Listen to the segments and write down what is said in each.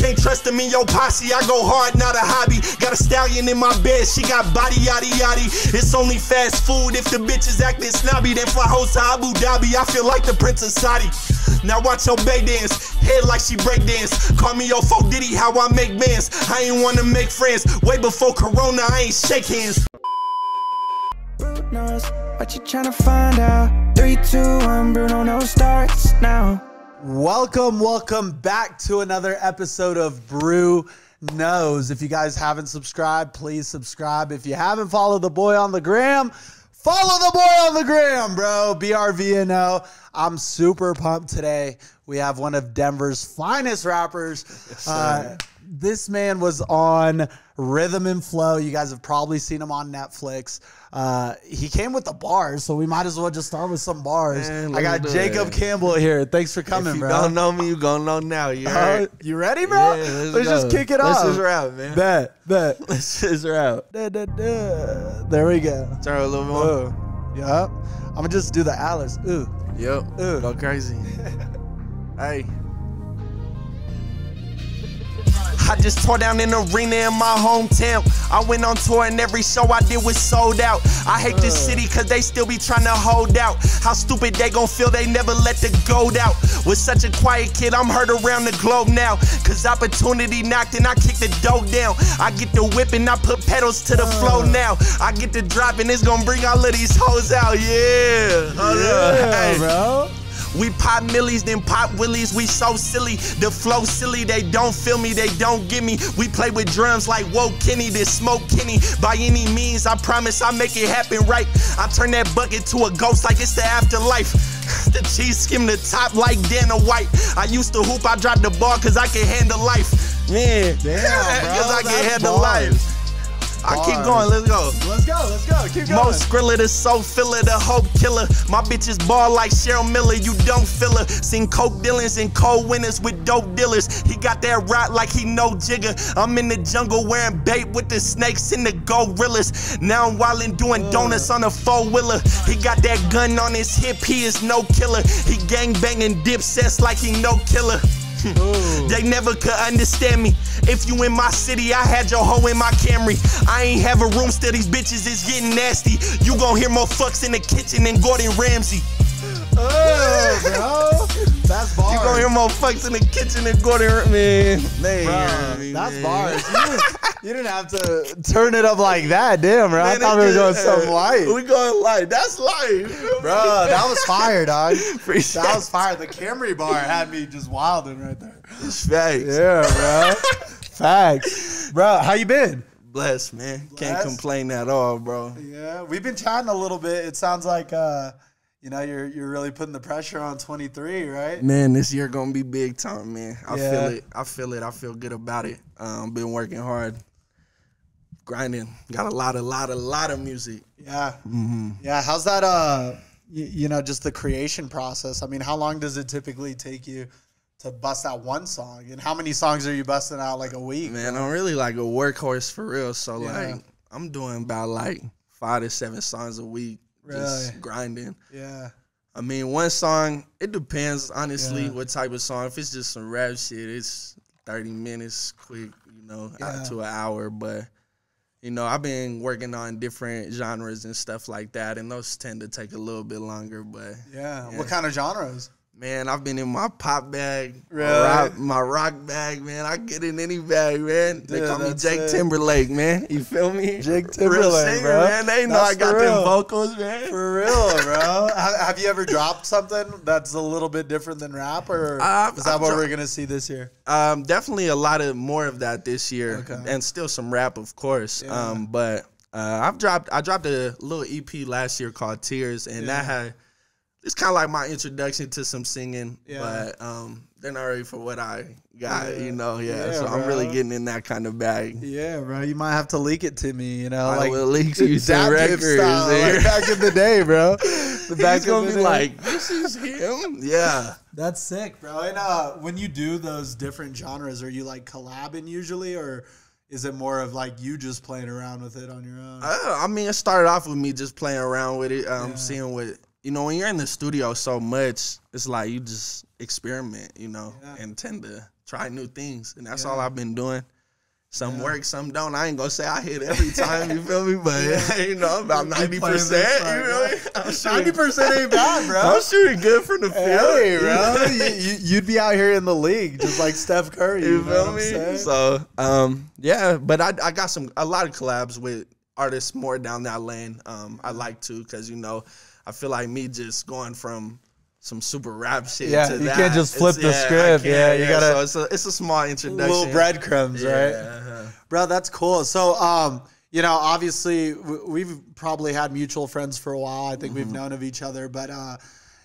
Can't trust them in your posse. I go hard, not a hobby. Got a stallion in my bed. She got body yaddy yaddy. It's only fast food. If the bitches acting snobby, then fly host to Abu Dhabi. I feel like the Prince of Saudi. Now watch your bay dance, head like she break dance. Call me your folk Diddy, how I make bands. I ain't wanna make friends. Way before Corona, I ain't shake hands. knows what you trying to find out. Three, two, one, Bruno, no starts now. Welcome, welcome back to another episode of Brew Knows. If you guys haven't subscribed, please subscribe. If you haven't followed the boy on the gram, follow the boy on the gram, bro. BRVNO. I'm super pumped today. We have one of Denver's finest rappers. uh, this man was on Rhythm and Flow. You guys have probably seen him on Netflix. Uh, he came with the bars, so we might as well just start with some bars. Man, I got Jakob it. Campbell here. Thanks for coming, if you bro. don't know me, you gonna know now. You Uh, you ready, bro? Yeah, let's let's just kick it Let's off. just rap, man. Bet, bet. Let's just rap. Da, da, da. There we go. Start a little more. Ooh. Yup. I'm gonna just do the Alice. Ooh. Yep. Ooh. Go crazy. hey. I just tore down an arena in my hometown. I went on tour and every show I did was sold out. I hate this city cause they still be trying to hold out. How stupid they gon' feel they never let the gold out. Was such a quiet kid, I'm heard around the globe now. Cause opportunity knocked and I kicked the dough down. I get the whip and I put pedals to the flow now. I get the drop and it's gonna bring all of these hoes out, yeah. Yeah, Hey. bro. We pop millies, then pop willies. We so silly, the flow silly. They don't feel me, they don't get me. We play with drums like Whoa Kenny, this smoke Kenny. By any means, I promise I make it happen right. I turn that bucket to a ghost like it's the afterlife. The cheese skim the top like Dana White. I used to hoop, I dropped the ball cause I can handle life. Man, Damn, bro, cause I can handle bars. life. I keep going, let's go. Let's go. Let's go. Keep going. Most Skrilla, the soul filler, the hope killer. My bitches ball like Cheryl Miller, you don't feel her. Seen coke dealers and cold winners with dope dealers. He got that rot like he no jigger. I'm in the jungle wearing bait with the snakes and the gorillas. Now I'm wildin' doing donuts on a four wheeler. He got that gun on his hip, he is no killer. He gang banging dip sets like he no killer. They never could understand me. If you in my city, I had your hoe in my Camry. I ain't have a room, still these bitches is getting nasty. You gon' hear more fucks in the kitchen than Gordon Ramsay. Oh, bro. That's bars. You gon' hear more fucks in the kitchen than Gordon. Man, they Bro, me, that's man. bars. You didn't, you didn't have to turn it up like that. Damn, bro. I thought we were going just- some light. We going light. That's light. Bro, that was fire, dog. Appreciate That was fire. The Camry bar had me just wilding right there. Facts. Yeah, bro. Facts. Bro, how you been? Blessed, man. Can't complain at all, bro. Yeah, we've been chatting a little bit. It sounds like uh, you know, you're you're really putting the pressure on 23, right? Man, this year gonna be big time, man. I Yeah. feel it. I feel it. I feel good about it. Um, been working hard, grinding. Got a lot, a lot, a lot of music. Yeah. Mm-hmm. Yeah, how's that uh you, you know, just the creation process? I mean, how long does it typically take you to bust out one song? And how many songs are you busting out like a week? Man, I'm really like a workhorse for real. So Yeah. like, I'm doing about like five to seven songs a week, Really? just grinding. Yeah. I mean, one song. It depends, honestly, Yeah. what type of song. If it's just some rap shit, it's 30 minutes, quick, you know, Yeah. out to an hour. But you know, I've been working on different genres and stuff like that, and those tend to take a little bit longer. But Yeah. Yeah. What kind of genres? Man, I've been in my pop bag, Really? my, rock, my rock bag, man. I get in any bag, man. they call me Jake it. Timberlake, man. You feel me? Jake Real Timberlake, singer, bro. man. They know That's I got them vocals, man. For real, bro. have, you ever dropped something that's a little bit different than rap, or Uh, is that I've what we're gonna see this year? Um, definitely a lot of more of that this year, Okay. and still some rap, of course. Yeah. Um, but uh, I've dropped I dropped a little EP last year called Tears, and that had it's kind of like my introduction to some singing. Yeah. But um, they're not ready for what I got, Yeah. you know. Yeah, Yeah, so I'm really getting in that kind of bag. Yeah, bro. You might have to leak it to me. You know, I like will leak you some records. style, like back in the day, bro. The back He's gonna be the day. like, "This is him." Yeah. That's sick, bro. And uh, when you do those different genres, are you like collabing usually, or is it more of like you just playing around with it on your own? Uh, I mean, it started off with me just playing around with it, um, seeing what you know. When you're in the studio so much, it's like you just experiment, you know, Yeah. and tend to try new things, and that's all I've been doing. Some work, some don't. I ain't gonna say I hit every time. You feel me? But you know, about ninety percent. You side, know, I mean? I'm Ninety percent ain't bad, bro. I'm shooting good from the field. Hey, bro, you, you, you'd be out here in the league just like Steph Curry. You know what feel I'm me? saying? So, um, yeah, but I, I got some a lot of collabs with artists more down that lane. Um, I like to because you know I feel like me just going from some super rap shit. Yeah, to you that, can't just flip it's- the I script. Yeah, you gotta- So it's a it's a small introduction. little breadcrumbs, right? Yeah. Bro, that's cool. So, um, you know, obviously we've probably had mutual friends for a while. I think Mm-hmm. we've known of each other, but uh,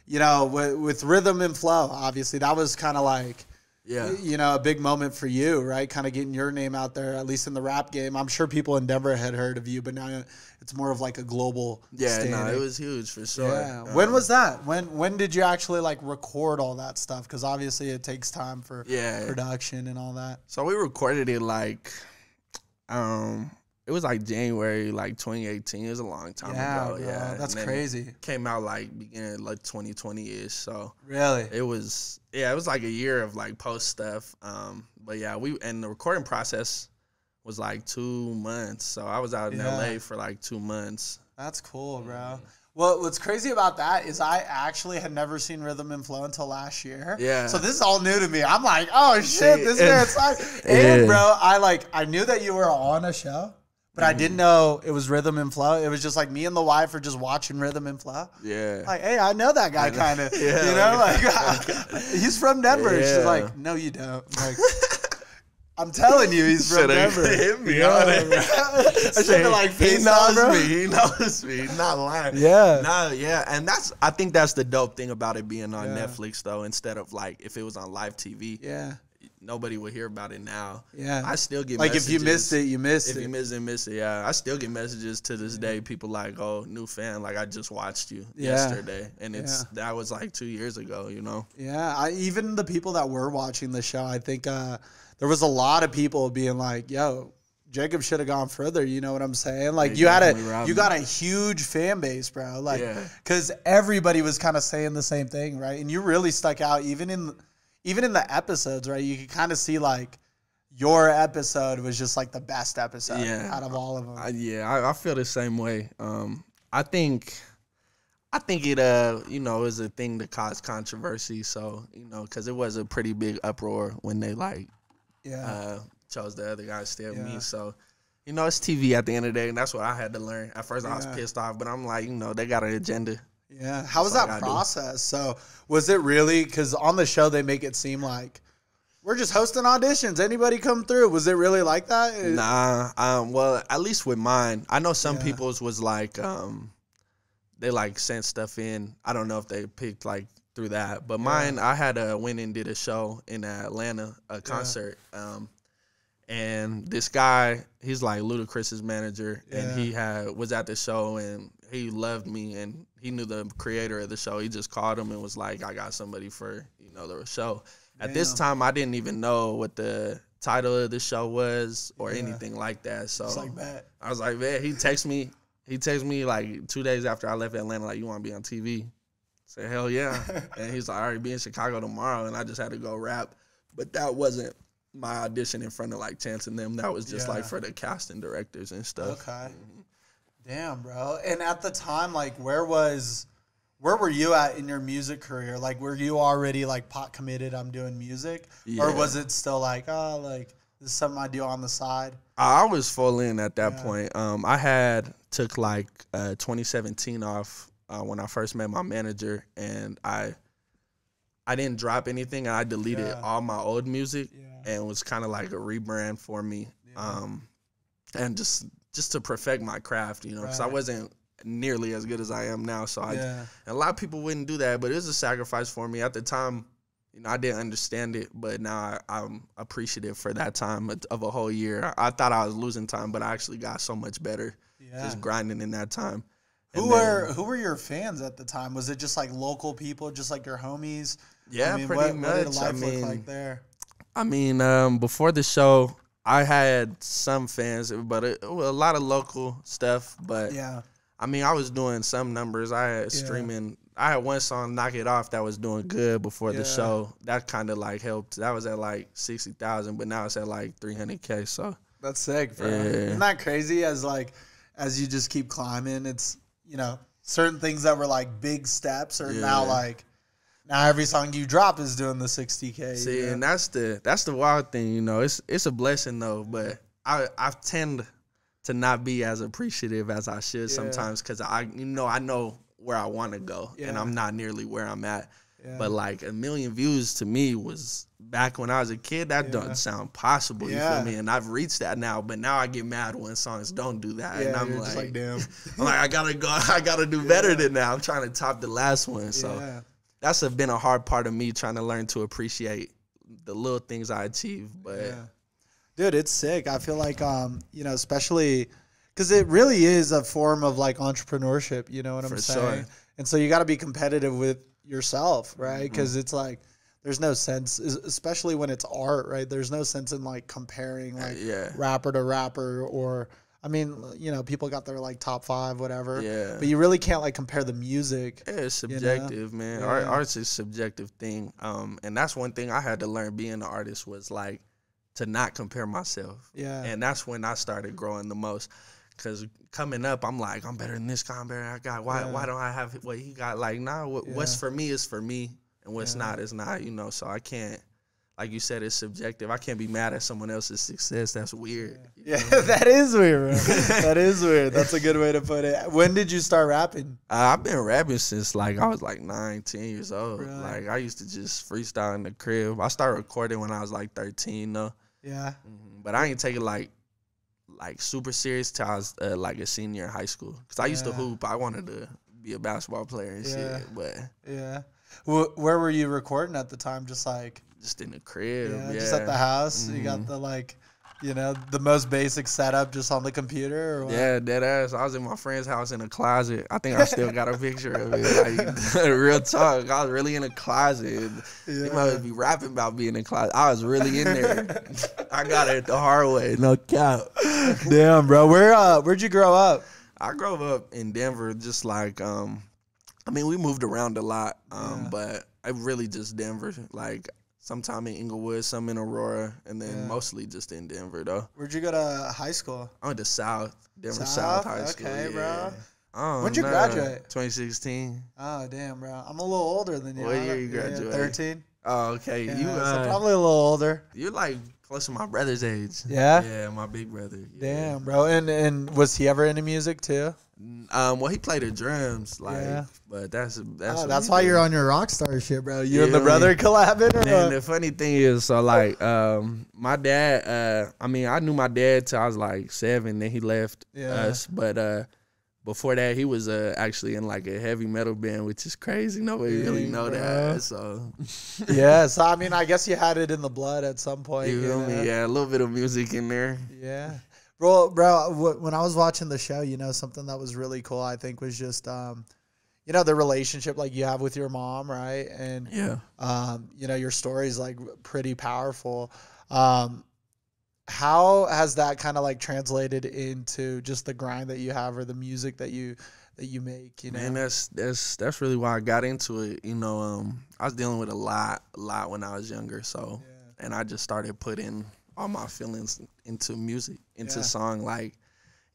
you know, with, with rhythm and flow, obviously that was kind of like. Yeah. You know, a big moment for you, right? Kind of getting your name out there, at least in the rap game. I'm sure people in Denver had heard of you, but now it's more of like a global. Yeah, no, it was huge for sure. Yeah. Um, when was that? When when did you actually like record all that stuff? Because obviously it takes time for Yeah. production and all that. So we recorded it like, um, it was like January like 2018. It was a long time Yeah, ago. bro, Yeah, that's crazy. Came out like beginning like 2020 ish. So Really? it was yeah, it was like a year of like post stuff. Um, but yeah, we and the recording process was like two months. So I was out in Yeah. LA for like two months. That's cool, bro. Well, what's crazy about that is I actually had never seen Rhythm and Flow until last year. Yeah. So this is all new to me. I'm like, oh shit, this and- man's like, and bro, I like, I knew that you were on a show, but I Mm-hmm. didn't know it was Rhythm and Flow. It was just like me and the wife are just watching Rhythm and Flow. Yeah. Like, hey, I know that guy, kind of. Yeah, you know, like he's from Denver. Yeah. She's like, no, you don't. I'm like, I'm telling you, he's from Denver. hit me Yeah, on it. I should have like he knows bro. me. He knows me. He's not lying. Yeah. No, yeah, and that's I think that's the dope thing about it being on Yeah. Netflix though. Instead of like if it was on live TV, Yeah. Nobody would hear about it now. Yeah. I still get Like if you messages. missed it, you missed If it. If you miss it, miss it. Yeah, I still get messages to this day. People like, "Oh, new fan! Like I just watched you Yeah. yesterday," and it's Yeah. that was like two years ago. You know? Yeah, I, even the people that were watching the show, I think uh, there was a lot of people being like, "Yo, Jakob should have gone further." You know what I'm saying? Like They you had a robbed you got a huge fan base, bro. Like Yeah. because everybody was kind of saying the same thing, right? And you really stuck out, even in even in the episodes, right? You could kind of see like your episode was just like the best episode Yeah. out of all of them. I, yeah, I, I feel the same way. Um, I think, I think it, uh, you know, is a thing that caused controversy. So you know, because it was a pretty big uproar when they like yeah, uh, chose the other guy instead of Yeah. me. So. You know, it's TV at the end of the day, and that's what I had to learn. At first, I was pissed off, but I'm like, you know, they got an agenda. Yeah. How was that I process? So was it really because on the show they make it seem like we're just hosting auditions. Anybody come through? Was it really like that? Nah, um, well, at least with mine, I know some Yeah. people's was like, um, they like sent stuff in. I don't know if they picked like through that, but mine, I had a went and did a show in Atlanta, a concert, um, and this guy, he's like Ludacris's manager, Yeah. and he had was at the show and he loved me and he knew the creator of the show. He just called him and was like, "I got somebody for you know the show." At this time, I didn't even know what the title of the show was or Yeah. anything like that. So like that. I was like, man, he texted me. He texted me like two days after I left Atlanta, like, you want to be on TV? Say hell yeah. and he's like, all right, be in Chicago tomorrow, and I just had to go rap. But that wasn't my audition in front of like Chance and them. That was just like for the casting directors and stuff. Okay. Damn, bro. And at the time, like, where was, where were you at in your music career? Like, were you already like pot committed? I'm doing music, or was it still like, oh, like this is something I do on the side? I was full in at that Yeah. point. Um, I had took like uh, 2017 off uh, when I first met my manager, and I I didn't drop anything. I deleted Yeah. all my old music, Yeah. and it was kind of like a rebrand for me, um, and just just to perfect my craft, you know, because I wasn't nearly as good as I am now. So I yeah. a lot of people wouldn't do that, but it was a sacrifice for me at the time. You know, I didn't understand it, but now I, I'm appreciative for that time of- a whole year. I, I thought I was losing time, but I actually got so much better Yeah. just grinding in that time. And Who were who were your fans at the time? Was it just like local people, just like your homies? Yeah, I mean, pretty what, much. What did I life mean, look like there? I mean, um, before the show, I had some fans, but it, a lot of local stuff. But Yeah, I mean, I was doing some numbers. I had streaming I had one song, "Knock It Off," that was doing good before Yeah. the show. That kind of like helped. That was at like sixty thousand, but now it's at like three hundred k. So That's sick, bro. Yeah. Isn't that crazy? As like, as you just keep climbing, it's you know certain things that were like big steps are now like now every song you drop is doing the 60k. see, you know? and that's the that's the wild thing, you know. It's it's a blessing though, but I I tend to not be as appreciative as I should Yeah. sometimes because I you know I know where I want to go and I'm not nearly where I'm at. Yeah. But like a million views to me was back when I was a kid. That Yeah. doesn't sound possible. You Yeah. feel me? And I've reached that now. But now I get mad when songs don't do that, yeah, and I'm like, like, damn. I'm like, I gotta go. I gotta do better than that. I'm trying to top the last one. So yeah. That's a, been a hard part of me trying to learn to appreciate the little things I achieve. But Yeah. Dude, it's sick. I feel like um, you know, especially cuz it really is a form of like entrepreneurship, you know what I'm For saying? sure. And so you got to be competitive with yourself, right? Mm-hmm. Cuz it's like there's no sense especially when it's art, right? There's no sense in like comparing like yeah. rapper to rapper or I mean, you know, people got their like top 5 whatever. Yeah. But you really can't like compare the music. Yeah, it's know? subjective, man. Art, Yeah. art's a subjective thing, um, and that's one thing I had to learn being an artist was like to not compare myself. Yeah. and that's when I started growing the most. Cause coming up, I'm like, I'm better than this guy. I'm better than that guy. Why? Yeah. Why don't I have what he got? Like, nah. What, What's for me is for me, and what's Yeah. not is not. You know. So I can't. Like you said, it's subjective. I can't be mad at someone else's success. That's weird. Yeah, that is weird. Bro. that is weird. That's a good way to put it. When did you start rapping? Uh, I've been rapping since like I was like nine, ten years old. Really? Like I used to just freestyle in the crib. I started recording when I was like thirteen though, Yeah. Mhm. but I ain't take it like like super serious till I was uh, like a senior in high school. Cause I used to hoop. I wanted to be a basketball player and Yeah. shit, but Yeah. Wh- where were you recording at the time? Just like just in the crib. yeah, Yeah, just at the house. You got Mhm. the like, you know, the most basic setup just on the computer. Or what? Yeah, dead ass. I was in my friend's house in a closet. I think I still got a picture of it. Like real talk. I was really in a closet. They might be rapping about being in a closet. I was really in there. I got it the hard way. No cap. Damn, bro. Where uh, where'd you grow up? I grew up in Denver, just like um, I mean, we moved around a lot, um, Yeah. but I really just Denver. Like sometime in Englewood, some in Aurora, and then Yeah. mostly just in Denver though. Where'd you go to high school? I went to South Denver South, South? High School. Okay, bro. yeah. Oh, When'd you no. graduate? 2016. Oh, damn, bro. I'm a little older than you. What year you graduated? Thirteen. Oh, okay. Yeah, you so uh, probably a little older. you're like close to my brother's age. Yeah? Yeah, my big brother. Yeah. Damn, bro. And and was he ever into music too? Um, well, he played the drums, like, Yeah. but that's that's oh, that's why do. you're on your rock star shit, bro. You Yeah, and the brother mean- collabing or And what? the funny thing is, so like, um, my dad, uh, I mean, I knew my dad till I was like seven, then he left Yeah. us. But uh, before that, he was uh, actually in like a heavy metal band, which is crazy. Nobody really know bro. that. So yeah, so I mean, I guess you had it in the blood at some point. you feel know? me? Yeah, a little bit of music in there. Yeah. Bro, bro, wh- when I was watching the show, you know, something that was really cool, I think, was just, um, you know, the relationship like you have with your mom, right? And, Yeah. um, you know, your story is like pretty powerful. Um, how has that kind of like translated into just the grind that you have or the music that you that you make? You know, and that's that's that's really why I got into it. You know, um, I was dealing with a lot, a lot when I was younger. So, and I just started putting all my feelings into music, into Yeah. song. Like,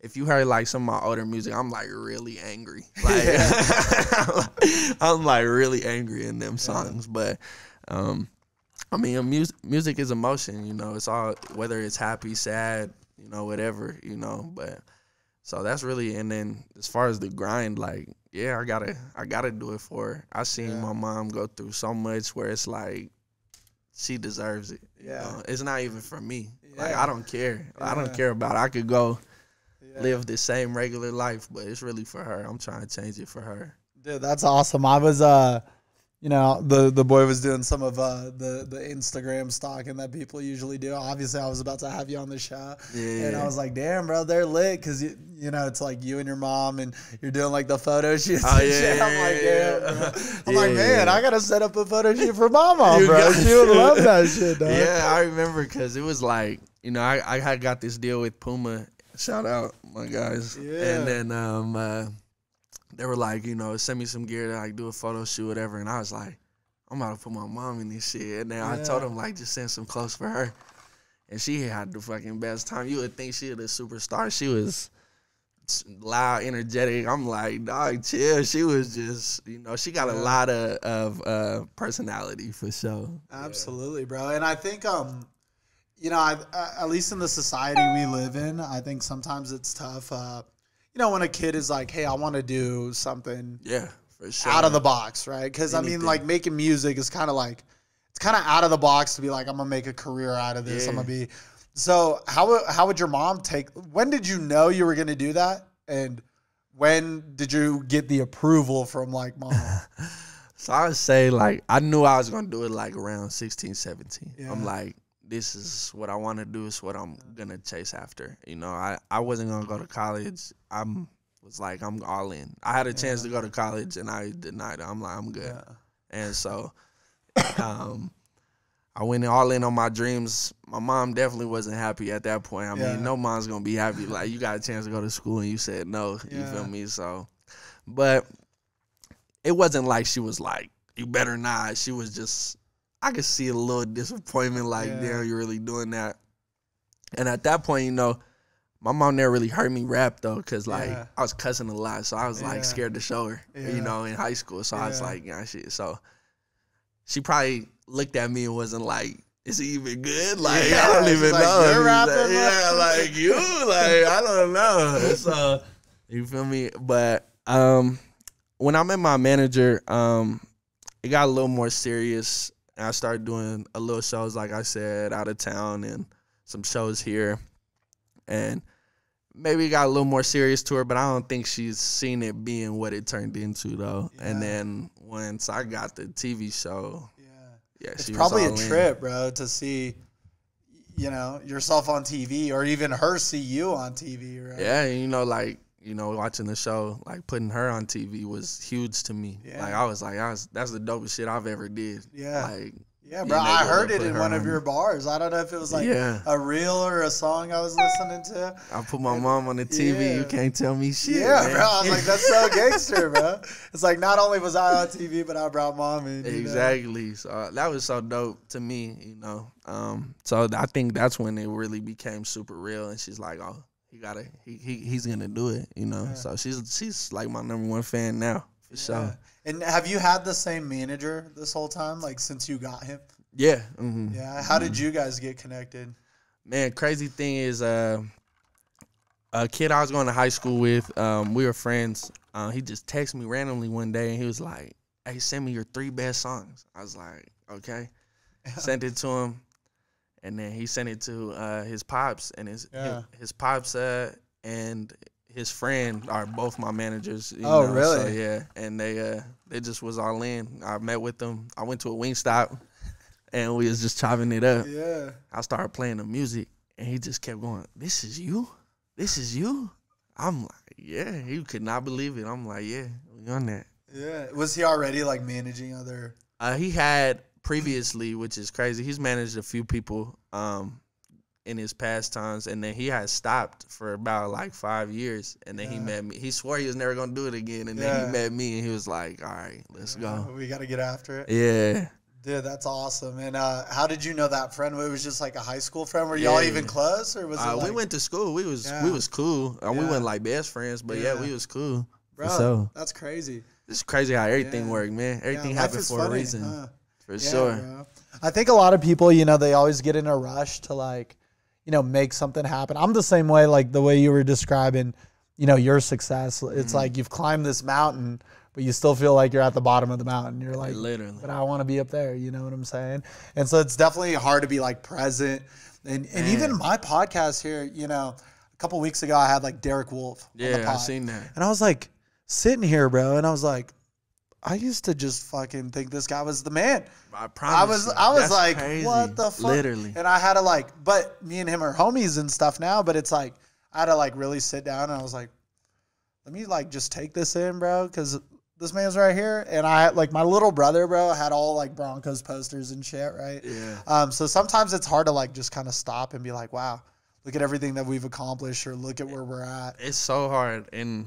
if you heard like some of my older music, I'm like really angry. Like, I'm like really angry in them songs. But, um, I mean, music music is emotion. You know, it's all whether it's happy, sad, you know, whatever. You know, but. So that's really and then as far as the grind, like, yeah, I gotta I gotta do it for her. I seen Yeah. my mom go through so much where it's like she deserves it. Yeah. It's not even for me. Like I don't care. I don't care about it. I could go Yeah. live the same regular life, but it's really for her. I'm trying to change it for her. Dude, that's awesome. I was uh you know, the the boy was doing some of uh the the Instagram stalking that people usually do. Obviously, I was about to have you on the show. And I was like, "Damn, bro, they're lit cuz you you know, it's like you and your mom and you're doing like the photo shoots Oh, and yeah, shit. I'm like, "Damn." yeah. I'm like, "Man, yeah. I got to set up a photo shoot for mama, You bro. She would love that shit, dog." Yeah, I remember because it was like, you know, I, I had got this deal with Puma. Shout out my guys. Yeah. And then um uh they were like, you know, send me some gear to like do a photo shoot, whatever. And I was like, I'm about to put my mom in this shit. And then I told Yeah. them like, just send some clothes for her. And she had the fucking best time. You would think she was a superstar. She was loud, energetic. I'm like, dog, chill. She was just, you know, she got a lot of of uh, personality for sure. Absolutely, bro. And I think, um, you know, I, I, at least in the society we live in, I think sometimes it's tough. Uh, you know, when a kid is like, "Hey, I want to do something Yeah, for sure. out of the box," right? Because I mean, like making music is kind of like it's kind of out of the box to be like, "I'm gonna make a career out of this." I'm gonna be. So how how would your mom take? When did you know you were gonna do that? And when did you get the approval from like mom? So I would say like I knew I was gonna do it like around 16, 17. Yeah. I'm like, this is what I want to do. Is what I'm gonna chase after. You know, I I wasn't gonna go to college. I'm was like I'm all in. I had a chance to go to college and I denied it. I'm like I'm good. And so, um, I went all in on my dreams. My mom definitely wasn't happy at that point. I Yeah. mean, no mom's gonna be happy. Like you got a chance to go to school and you said no. You feel me? So, but it wasn't like she was like, "You better not." She was just, I could see a little disappointment. Like, Yeah. damn, you're really doing that. And at that point, you know, my mom never really heard me rap though, cause like Yeah. I was cussing a lot, so I was Yeah. like scared to show her. Yeah. You know, in high school, so I was like, yeah, shit. So she probably looked at me and wasn't like, "Is he even good?" Like Yeah, I don't even like, know. "You're rapping, like, yeah, like you, like I don't know. So you feel me? But um, when I met my manager, um, it got a little more serious. And I started doing a little shows, like I said, out of town and some shows here, and maybe got a little more serious to her. But I don't think she's seen it being what it turned into though. And then once I got the TV show, Yeah. yeah, It's she was probably a in. trip, bro, to see, you know, yourself on TV or even her see you on TV, right? Yeah, you know, like you know, watching the show, like putting her on TV was huge to me. Yeah. Like I was like, I was that's the dopest shit I've ever did. Yeah. like Yeah, bro. I heard it in one of your bars. I don't know if it was like Yeah. a reel or a song I was listening to. I put my mom on the TV. Yeah. You can't tell me shit. Yeah, man. bro. I was like, that's so gangster, bro. It's like not only was I on TV, but I brought mom in. you know? Exactly. So uh, that was so dope to me, you know. Um, so I think that's when it really became super real. And she's like, "Oh, he gotta, he, he he's gonna do it," you know. So she's she's like my number one fan now for Yeah. sure. And have you had the same manager this whole time, like since you got him? Yeah. hmm Yeah. How did you guys get connected? Man, crazy thing is, uh, a kid I was going to high school with, um, we were friends. Uh, he just texted me randomly one day, and he was like, "Hey, send me your three best songs." I was like, "Okay." Sent it to him, and then he sent it to uh, his pops, and his Yeah. his, his pops uh, and his friend are both my managers. You Oh, know, really? So, yeah, and they uh, they just was all in. I met with them. I went to a wing stop, and we was just chopping it up. Yeah. I started playing the music, and he just kept going, "This is you, this is you." I'm like, "Yeah." He could not believe it. I'm like, "Yeah, we on that." Yeah. Was he already like managing other? Uh, he had previously, which is crazy. He's managed a few people um, in his past times, and then he had stopped for about like five years, and then he met me. He swore he was never gonna do it again, and then he met me, and he was like, "All right, let's go." We got to get after it. Yeah. Dude, that's awesome. And uh, how did you know that friend? It was just like a high school friend. Were y'all Yeah. even close, or was it Uh, like, we went to school. We was Yeah. we was cool. Uh, We Yeah. weren't like best friends, but yeah, Yeah. we was cool. bro? so. That's crazy. It's crazy how everything Yeah. worked, man. Everything life happened for a reason, huh? For Yeah, sure. bro. I think a lot of people, you know, they always get in a rush to like, you know, make something happen. I'm the same way, like the way you were describing, you know, your success. Mm-hmm. It's like you've climbed this mountain, but you still feel like you're at the bottom of the mountain. You're like, Literally. but I want to be up there. You know what I'm saying? And so it's definitely hard to be like present. And and even my podcast here, you know, a couple weeks ago I had like Derek Wolfe. on the Yeah, I've seen that. And I was like sitting here, bro, and I was like, I used to just fucking think this guy was the man. I I was you, I was that's like, crazy. what the fuck? Literally. And I had to like, but me and him are homies and stuff now. But it's like I had to like really sit down and I was like, let me like just take this in, bro, because this man's right here. And I like my little brother, bro, had all like Broncos posters and shit, right? Yeah. Um, so sometimes it's hard to like just kind of stop and be like, wow, look at everything that we've accomplished or look at where we're at. It's so hard, and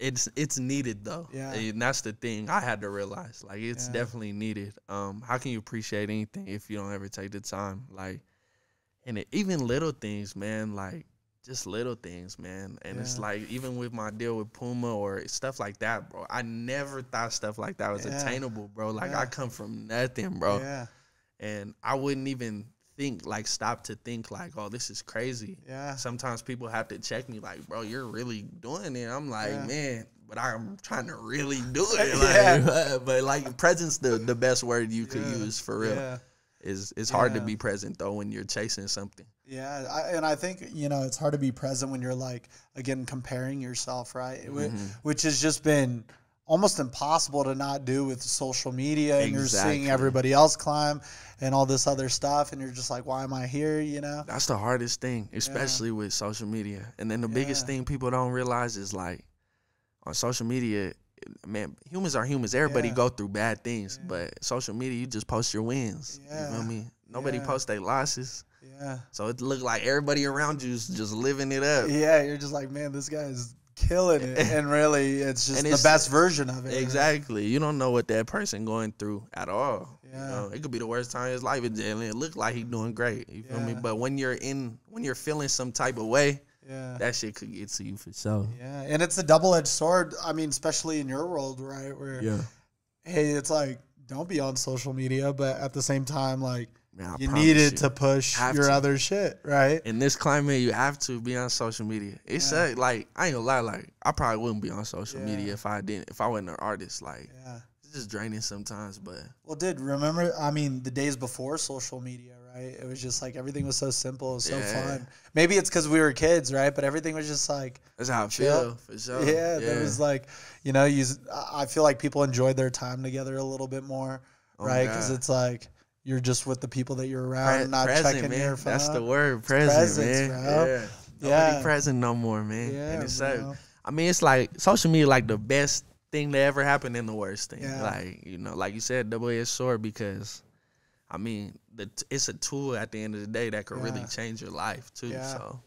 it's it's needed though. Yeah. and that's the thing I had to realize. Like it's Yeah. definitely needed. Um, how can you appreciate anything if you don't ever take the time? Like, and it, even little things, man. Like just little things, man. And it's like even with my deal with Puma or stuff like that, bro. I never thought stuff like that was Yeah. attainable, bro. Like Yeah. I come from nothing, bro Yeah. and I wouldn't even think like stop to think like, oh, this is crazy. Yeah. Sometimes people have to check me like, bro, you're really doing it. I'm like, Yeah. man, but I'm trying to really do it. Yeah. But like presence, the the best word you could Yeah. use for real. Yeah. Is it's hard to be present though when you're chasing something. Yeah, I, and I think you know it's hard to be present when you're like again comparing yourself, right? Mm-hmm. Which has just been almost impossible to not do with social media, and you're seeing everybody else climb and all this other stuff, and you're just like, why am I here? You know? That's the hardest thing, especially with social media. And then the biggest thing people don't realize is like on social media, man, humans are humans. Everybody Yeah. go through bad things, but social media, you just post your wins. You Yeah. feel me? Nobody Yeah. posts their losses. Yeah, So it look like everybody around you is just living it up. yeah. You're just like, man, this guy is killing it, and really, it's just the best version of it. right? Exactly. You don't know what that person going through at all. You Yeah. know, it could be the worst time of his life, and it look like he doing great. You feel me? But when you're in, when you're feeling some type of way, Yeah. that shit could get to you for sure. Yeah, and it's a double-edged sword. I mean, especially in your world, right? Where Yeah. hey, it's like don't be on social media, but at the same time, like Man, you needed you. to push your to. other shit, right? in this climate, you have to be on social media. It's Yeah. like I ain't gonna lie, like I probably wouldn't be on social Yeah. media if I didn't, if I wasn't an artist. Like Yeah. it's just draining sometimes, but Well, did remember? I mean, the days before social media, right? It was just like everything was so simple, was so Yeah. fun. Maybe it's because we were kids, right? But everything was just like, that's how I Chill. feel for sure. yeah, there was like, you know, you. I I feel like people enjoyed their time together a little bit more, Oh, right? Because it's like you're just with the people that you're around, Pre- not present, checking man. your phone. That's the word, present, man. bro. Yeah. Yeah. Nobody present no more, man. Yeah, and it's so, I mean, it's like social media, like the best thing that ever happened and the worst thing. Yeah. Like you know, like you said, double edged sword because, I mean, the t- it's a tool at the end of the day that could really change your life too. Yeah. So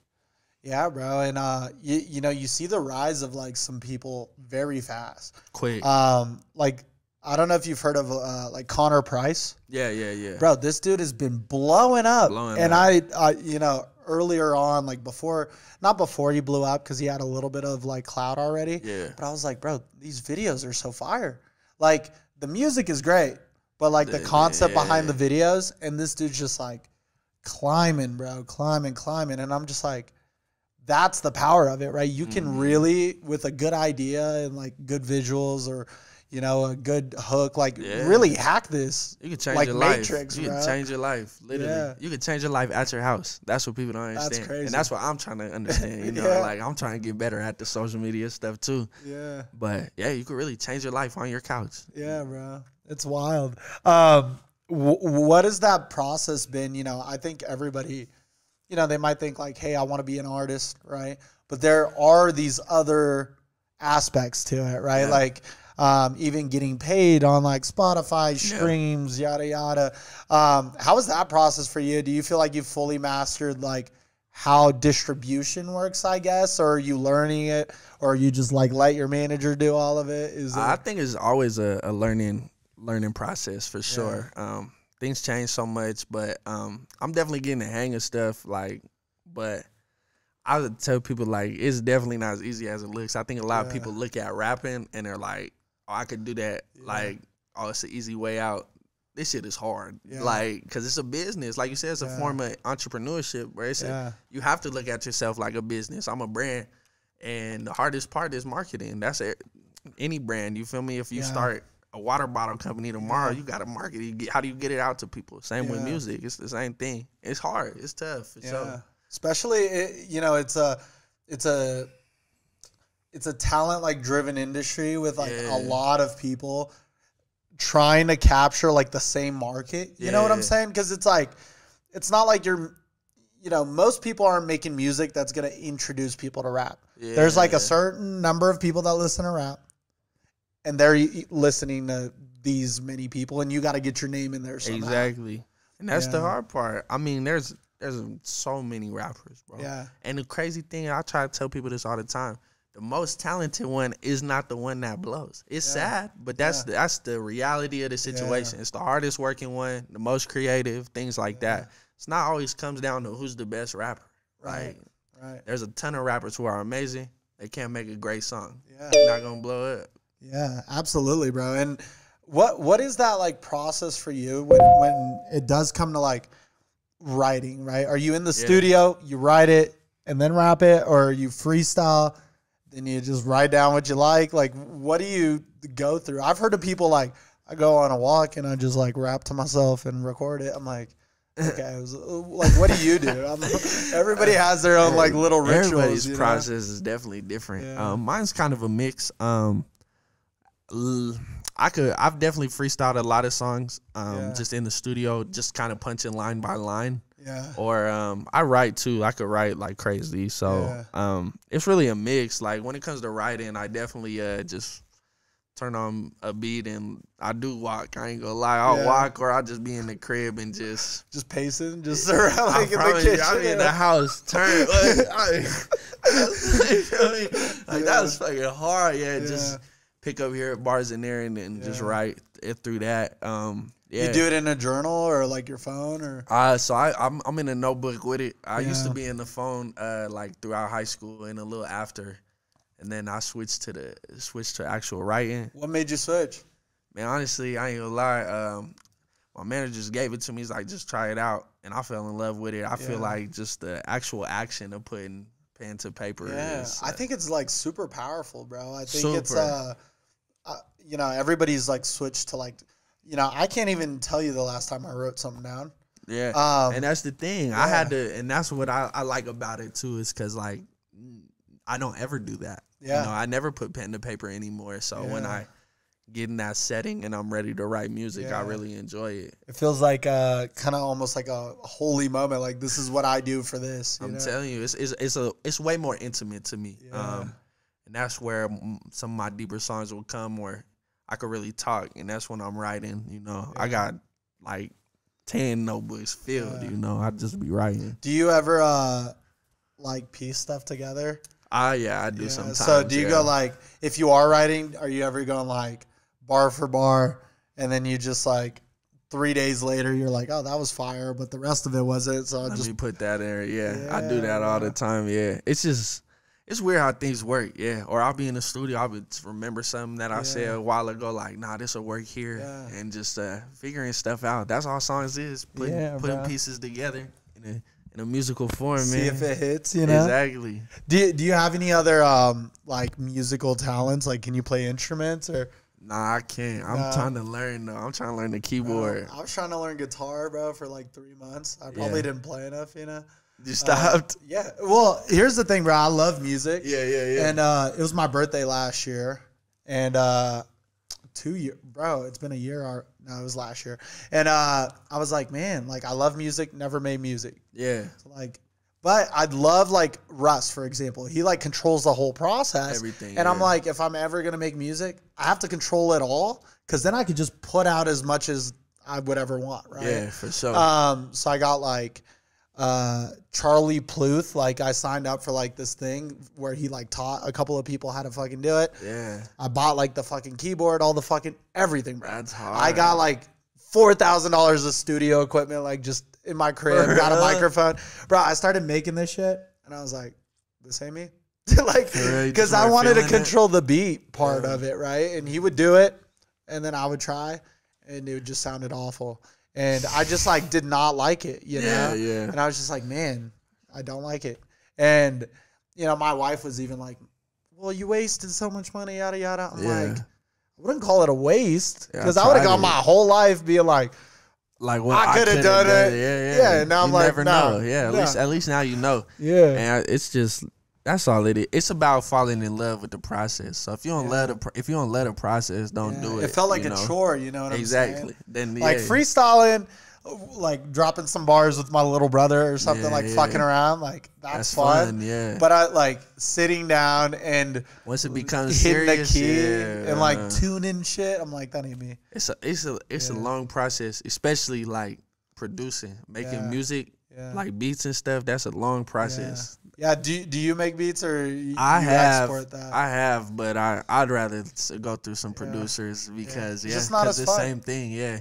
Yeah, bro, and uh, you you know you see the rise of like some people very fast. quick. Um, like I don't know if you've heard of uh, like Connor Price, yeah, yeah, yeah. bro. This dude has been blowing up, Blowing and up. I, I, you know, earlier on, like before, not before he blew up because he had a little bit of like clout already. Yeah. But I was like, bro, these videos are so fire. Like the music is great, but like the The- concept behind yeah. the videos, and this dude's just like climbing, bro, climbing, climbing, and I'm just like, that's the power of it, right? You can Mm-hmm. really, with a good idea and like good visuals or you know a good hook, like Yeah. really hack this. You can change like your Matrix, life. You bro. can change your life, literally. Yeah. You can change your life at your house. That's what people don't That's understand. crazy. And that's what I'm trying to understand. You know, Yeah. like I'm trying to get better at the social media stuff too. Yeah, But yeah, you could really change your life on your couch. yeah, bro, it's wild. Um, wh- what has that process been? You know, I think everybody, you know, they might think like, hey, I want to be an artist, right? But there are these other aspects to it, right? Like. Um, even getting paid on like Spotify streams, yada yada. Um, how was that process for you? Do you feel like you've fully mastered like how distribution works? I guess, or are you learning it, or you just like let your manager do all of it? Is it? I think it's always a, a learning learning process for sure. Um, things change so much, but um, I'm definitely getting the hang of stuff. Like, but I would tell people like it's definitely not as easy as it looks. I think a lot of people look at rapping and they're like, "Oh, I could do that." Like, "Oh, it's an easy way out." This shit is hard, Yeah. like, cause it's a business. Like you said, it's a Yeah. form of entrepreneurship. Where it's a- Yeah. you have to look at yourself like a business. I'm a brand, and the hardest part is marketing. That's it. Any brand, you feel me? If you Yeah. start a water bottle company tomorrow, you got to market it. How do you get it out to people? Same with music. It's the same thing. It's hard. It's tough. Yeah. Especially, it, you know, it's a, it's a, it's a talent like driven industry with like Yeah. a lot of people trying to capture like the same market. You know what I'm saying? Because it's like, it's not like you're, you know, most people aren't making music that's gonna introduce people to rap. There's like a certain number of people that listen to rap, and they're listening to these many people, and you got to get your name in there somehow. Exactly. And that's the hard part. I mean, there's there's so many rappers, bro. Yeah. And the crazy thing, I try to tell people this all the time. The most talented one is not the one that blows. It's sad, but that's the, that's the reality of the situation. It's the hardest working one, the most creative, things like that. It's not always comes down to who's the best rapper. Right. Like Right. there's a ton of rappers who are amazing. They can't make a great song. Yeah. They're not gonna blow up. Yeah, absolutely, bro. And what what is that like process for you when when it does come to like writing, right? Are you in the Yeah. studio, you write it and then rap it, or you freestyle, then you just write down what you like? Like what do you go through? I've heard of people like I go on a walk and I just like rap to myself and record it. I'm like Okay, was, like what do you do? I'm, everybody has their own like little rituals. Everybody's you know? process is definitely different. Yeah. Um, mine's kind of a mix. Um, I could, I've definitely freestyled a lot of songs. Um, Yeah. just in the studio, just kind of punching line by line. Yeah, Or um, I write too. I could write like crazy. So Yeah. um, it's really a mix. Like when it comes to writing, I definitely uh just turn on a beat and I do walk. I ain't gonna lie. I'll Yeah. walk or I'll just be in the crib and just just pacing, just around I like in the kitchen. I'm in the house. Turn. Like, I, you feel me? Like that was fucking hard. Yeah, Yeah. just pick up here at bars and there and then just write it through that. Um, yeah. You do it in a journal or like your phone or Uh, so I, I'm I'm in a notebook with it. I used to be in the phone uh like throughout high school and a little after, and then I switched to the switched to actual writing. what made you switch? Man, honestly, I ain't gonna lie. Um, my manager just gave it to me. He's like, just try it out, and I fell in love with it. I feel like just the actual action of putting pen to paper Yeah, is. I uh, think it's like super powerful, bro. I think it's uh, uh, you know, everybody's like switched to like, you know, I can't even tell you the last time I wrote something down. yeah. Um, and that's the thing. I had to, and that's what I, I like about it too, is because like I don't ever do that. Yeah. You know, I never put pen to paper anymore. So when I get in that setting and I'm ready to write music, I really enjoy it. it feels like uh, kind of almost like a holy moment. Like this is what I do for this. You I'm know? telling you, it's, it's it's a it's way more intimate to me. Yeah. Um, and that's where some of my deeper songs will come, where I could really talk, and that's when I'm writing. You know, I got like ten notebooks filled. Yeah. You know, I just be writing. do you ever uh, like piece stuff together? Ah, yeah, I do Yeah, sometimes. So do you yeah. go like if you are writing, are you ever going like bar for bar, and then you just like three days later you're like, oh that was fire, but the rest of it wasn't. So I Let just put that in there. Yeah, I do that all the time. Yeah, it's just it's weird how things work. Yeah, or I'll be in the studio. I would remember something that I said a while ago, like, nah, this will work here, Yeah. and just uh, figuring stuff out. That's all songs is putting Yeah, putting pieces together in a in a musical form, see man. if it hits. You know. Exactly. Do you, Do you have any other um like musical talents? Like, can you play instruments or? Nah, I can't. I'm trying to learn though. I'm trying to learn the keyboard. I was trying to learn guitar, bro, for like three months. I probably Yeah. didn't play enough, you know. You stopped. Yeah. Well, here's the thing, bro. I love music. yeah, yeah, yeah. And uh, it was my birthday last year, and uh, two year, bro. It's been a year. Or, no, it was last year. And uh, I was like, man, like I love music. Never made music. yeah. So, like, but I'd love like Russ, for example. He like controls the whole process. Everything, And I'm like, if I'm ever gonna make music, I have to control it all, because then I could just put out as much as I would ever want, right? Yeah, for sure. Um, so I got like uh Charlie Puth, like I signed up for like this thing where he like taught a couple of people how to fucking do it. yeah. I bought like the fucking keyboard, all the fucking everything, bro. That's hard. I got like four thousand dollars of studio equipment, like just in my crib, got a microphone. Bro, I started making this shit and I was like, this ain't me. like For real, you because I wanted to feeling it? control the beat part Yeah. of it, right? And he would do it and then I would try and it just sounded awful. And I just like did not like it, you know? yeah. yeah. And I was just like, man, I don't like it. And you know, my wife was even like, Well, you wasted so much money, yada yada. I'm Yeah. like, I wouldn't call it a waste Yeah, I because I would have gone my whole life being like, Like what I coulda coulda done it. Yeah, yeah. Yeah, and now I'm you like, never nah, know. Yeah, at nah. least at least now you know. yeah, And I- it's just that's all it is. It's about falling in love with the process. So if you don't let a pr- if you don't let a process, don't Yeah. do it. It felt like a know? chore, you know what I'm saying? Exactly. Then Like yeah. freestyling, like dropping some bars with my little brother or something, Yeah, like yeah. fucking around, like that's, That's fun. fun, yeah. But I like sitting down and Once it becomes hitting the serious, key yeah, and like uh, tuning shit. I'm like, that ain't me. it's a it's a it's a long process, especially like producing, making Yeah. music, Yeah. like beats and stuff. That's a long process. Yeah. Do Do you make beats or you, I you have, export that? I have, but I I'd rather go through some producers because It's yeah, not 'cause the same thing. Yeah,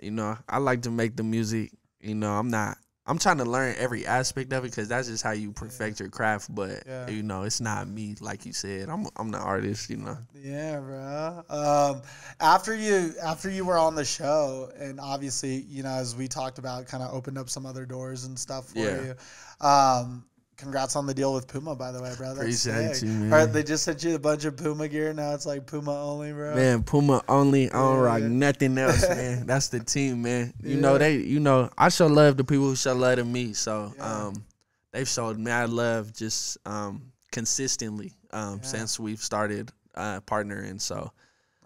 you know, I like to make the music. You know, I'm not. I'm trying to learn every aspect of it because that's just how you perfect your craft. But Yeah. you know, it's not me, like you said. I'm I'm the artist. You know. Yeah, bro. Um, after you after you were on the show, and obviously, you know, as we talked about, kind of opened up some other doors and stuff for Yeah. you. Um, congrats on the deal with Puma, by the way, bro. That's Appreciate sick. you, man. All right, they just sent you a bunch of Puma gear. Now it's like Puma only, bro. Man, Puma only. I don't Yeah. rock nothing else, man. That's the team, man. You Yeah. know they. You know I show love to people who show love to me. So um, they've showed mad love just um consistently um since we've started uh partnering. So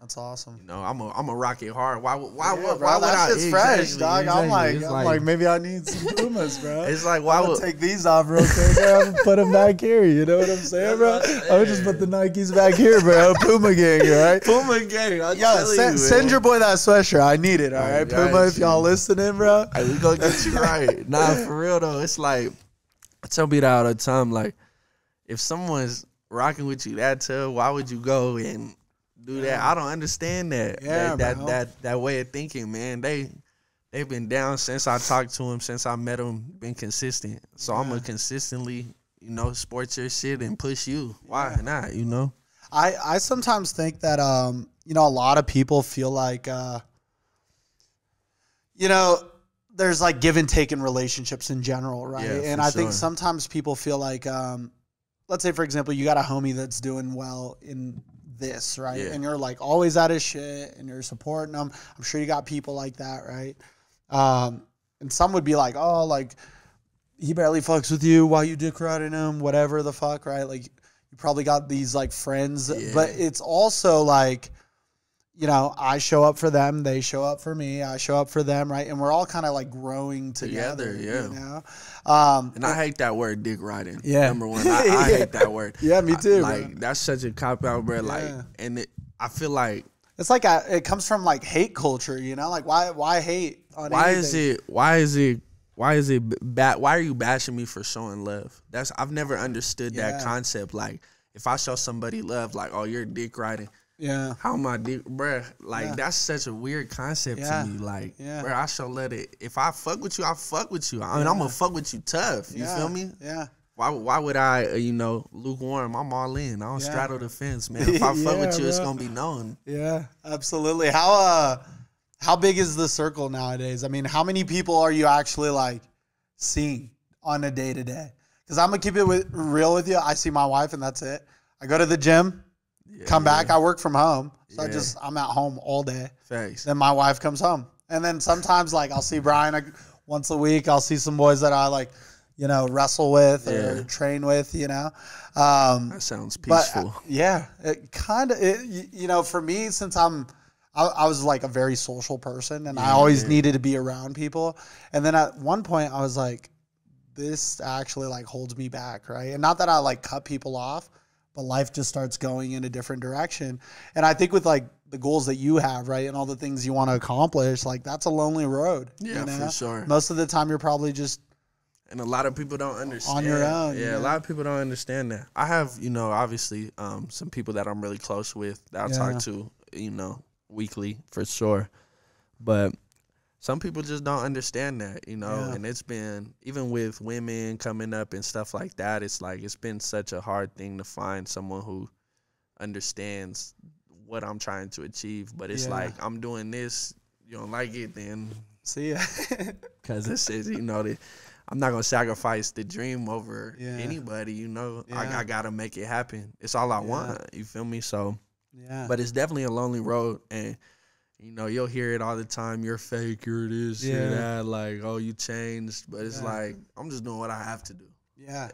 That's awesome. you know I'm a I'm a rock it hard. Why would- why Yeah, would bro, why would I? shit's fresh, Exactly, dog. I'm exactly. like, It's I'm like, maybe I need some Pumas, bro. It's like why I'm would take these off real quick, bro, and put them back here. You know what I'm saying, bro? I would just put the Nikes back here, bro. Puma gang, all right? Puma gang? I'm Yo, send, you, send your boy that sweatshirt. I need it, all I right? got Puma, if y'all listening, bro. Hey, we gonna get you right. Nah, for real though. It's like I tell people that all the time. Like, if someone's rocking with you that tough, why would you go and do that? I don't understand that. Yeah, that that, that that way of thinking, man. They they've been down since I talked to him, since I met him, been consistent. So I'm gonna consistently, you know, sport your shit and push you. Why not? You know? I, I sometimes think that um you know a lot of people feel like uh you know there's like give and take in relationships in general right Yeah, and I think sometimes people feel like um let's say for example you got a homie that's doing well in this right Yeah. and you're like always at his shit and you're supporting him I'm sure you got people like that right um and some would be like oh like he barely fucks with you while you dick riding him, whatever the fuck, right? Like you probably got these like friends, Yeah. but it's also like, you know, I show up for them, they show up for me, I show up for them, right? And we're all kind of like growing together, Together, yeah. You know, um, And I hate that word, dick riding. Yeah. Number one, I, I Yeah. hate that word. Yeah, me too, I- like bro. that's such a cop out, bro. Like, and it, I feel like it's like a, it comes from like hate culture, you know, like why why hate on why anything? is it why is it why is it bad why are you bashing me for showing love that's i've never understood Yeah. that concept like if i show somebody love like oh you're dick riding Yeah, how am i dick bruh like Yeah. that's such a weird concept Yeah. to me like Yeah. bruh i shall let it if i fuck with you i fuck with you i mean i'm gonna fuck with you tough you feel me Yeah, why, why would I, uh, you know, lukewarm? I'm all in. I don't straddle the fence, man. If I fuck with you, it's gonna be known. Yeah, absolutely. How uh how big is the circle nowadays? I mean, how many people are you actually like seeing on a day to day? Because I'm gonna keep it with, real with you. I see my wife and that's it. I go to the gym, come back. I work from home, so I just I'm at home all day. Facts. Then my wife comes home, and then sometimes like I'll see Brian like, once a week. I'll see some boys that I like, you know, wrestle with or train with. You know. Um, That sounds but peaceful. uh, yeah, it kind of you know for me since I'm I, I was like a very social person and I always Yeah. needed to be around people and then at one point I was like this actually like holds me back right and not that I like cut people off but life just starts going in a different direction and I think with like the goals that you have right and all the things you want to accomplish like that's a lonely road Yeah, you for sure. most of the time you're probably just and a lot of people don't understand. On your own, Yeah, yeah. a lot of people don't understand that. I have, you know, obviously, um, some people that I'm really close with that I Yeah. talk to, you know, weekly for sure. But some people just don't understand that, you know, Yeah. and it's been even with women coming up and stuff like that. It's like it's been such a hard thing to find someone who understands what I'm trying to achieve. But it's Yeah. like I'm doing this, you don't like it, then see ya. Cause this is, you know, the, I'm not gonna sacrifice the dream over Yeah. anybody. You know. I, I gotta make it happen. It's all I want. You feel me? So, yeah but it's definitely a lonely road, and you know, you'll hear it all the time. You're fake. You're this. Yeah. You're that. Like, oh, you changed. But it's Yeah. like I'm just doing what I have to do. yeah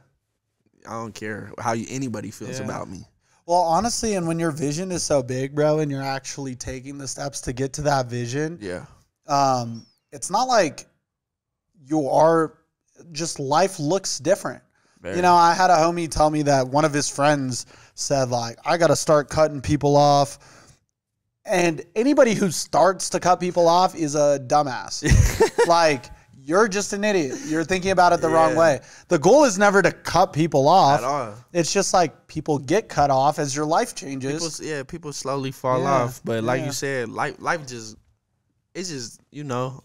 I don't care how you, anybody feels Yeah. about me. Well, honestly, and when your vision is so big, bro, and you're actually taking the steps to get to that vision, Yeah. um, it's not like you are just life looks different. Very. You know, I had a homie tell me that one of his friends said, like, I got to start cutting people off. And anybody who starts to cut people off is a dumbass. like, you're just an idiot. You're thinking about it the wrong way. The goal is never to cut people off. At all. It's just like people get cut off as your life changes. People, yeah, people slowly fall Yeah, off. But like yeah. you said, life life just it's just you know,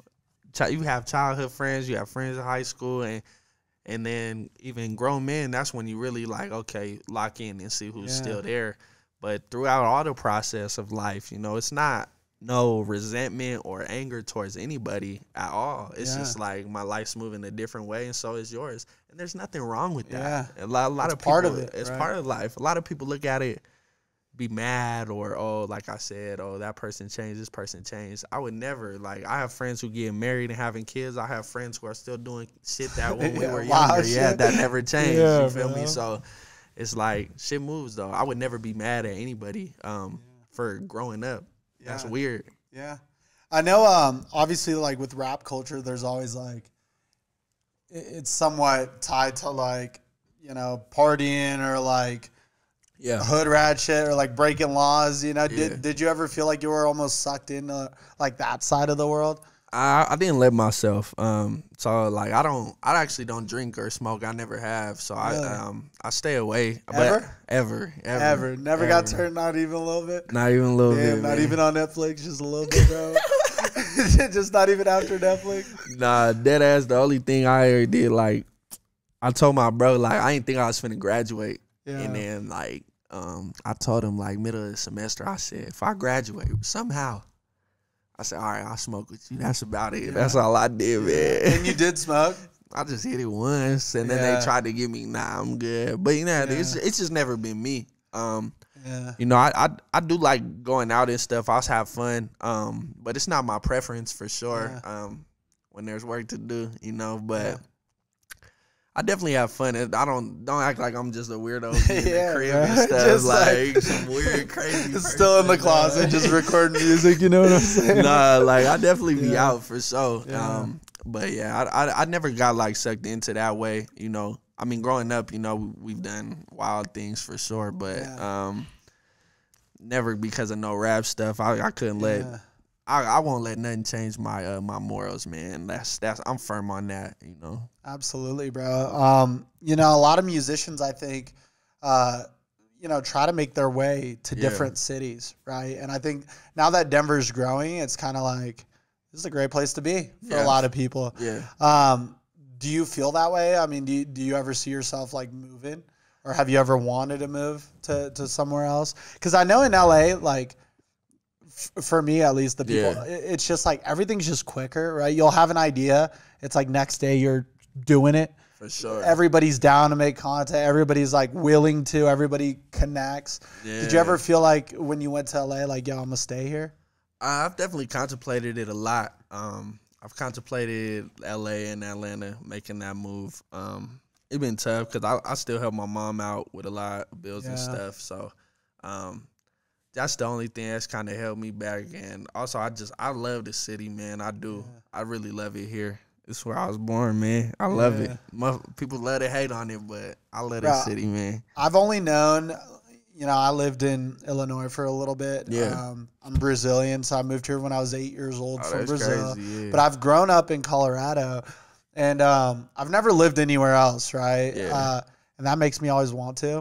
you have childhood friends, you have friends in high school, and and then even grown men. That's when you really like okay, lock in and see who's Yeah. still there. But throughout all the process of life, you know, it's not no resentment or anger towards anybody at all. It's Yeah. just like my life's moving a different way, and so is yours. And there's nothing wrong with that. Yeah. A lot, a lot It's of people, part of it, It's right? part of life. A lot of people look at it be mad or oh like I said oh that person changed this person changed I would never like I have friends who get married and having kids I have friends who are still doing shit that when we were younger yeah shit. that never changed Yeah, you feel bro. me so it's like shit moves though I would never be mad at anybody um for growing up that's weird Yeah. I know um obviously like with rap culture there's always like i- it's somewhat tied to like, you know, partying or like yeah hood rat shit or like breaking laws, you know. Yeah. Did did you ever feel like you were almost sucked into like that side of the world? I, I didn't let myself. Um, so like I don't, I actually don't drink or smoke. I never have. So Really? I, um, I stay away. Ever? ever, ever, Ever. Never got turned not even a little bit. Not even a little Damn, bit. not man. even on Netflix, just a little bit, bro. just not even after Netflix. Nah, dead ass. The only thing I ever did, like, I told my bro, like, I didn't think I was finna graduate. Yeah. And then, like, um, I told him, like, middle of the semester, I said, if I graduate somehow, I said, all right, I'll smoke with you. That's about it. That's all I did, man. And you did smoke? I just hit it once, and then Yeah. they tried to get me. Nah, I'm good. But you know, it's it's just never been me. Um, Yeah. you know, I, I I do like going out and stuff. I have fun. Um, but it's not my preference for sure. Um, when there's work to do, you know, but. I definitely have fun. I don't don't act like I'm just a weirdo in Yeah, the crib bro. and stuff Just like, like- some weird crazy. Still in the closet, nah. just recording music, you know what I'm saying? nah, like I definitely be Yeah. out for sure. Yeah. Um, but yeah, I, I I never got like sucked into that way. You know, I mean, growing up, you know, we've done wild things for sure, but Yeah. um, never because of no rap stuff. I I couldn't let. Yeah. I, I won't let nothing change my uh, my morals, man. That's that's I'm firm on that. You know. Absolutely, bro. Um, you know, a lot of musicians, I think, uh, you know, try to make their way to Yeah. different cities, right? And I think now that Denver's growing, it's kind of like this is a great place to be for a lot of people. Yeah. Um, do you feel that way? I mean, do you, do you ever see yourself like moving, or have you ever wanted to move to to somewhere else? Because I know in LA, like for me at least, the people yeah. it's just like everything's just quicker, right? You'll have an idea, it's like next day you're doing it. For sure. Everybody's down to make content. Everybody's like willing to. Everybody connects. Did you ever feel like when you went to LA, like, yo, I'm gonna stay here? I've definitely contemplated it a lot. Um, I've contemplated LA and Atlanta making that move. Um, it's been tough because I, I still help my mom out with a lot of bills and stuff. So, um, that's the only thing that's kind of held me back. And also, I just I love the city, man. I do. I really love it here. It's where I was born, man. I love Yeah. it. My, people love to hate on it, but I love Bro, this city, man. I've only known, you know, I lived in Illinois for a little bit. Yeah. Um, I'm Brazilian, so I moved here when I was eight years old Oh, from Brazil. crazy, yeah. But I've grown up in Colorado, and um, I've never lived anywhere else, right? Yeah. Uh, and that makes me always want to.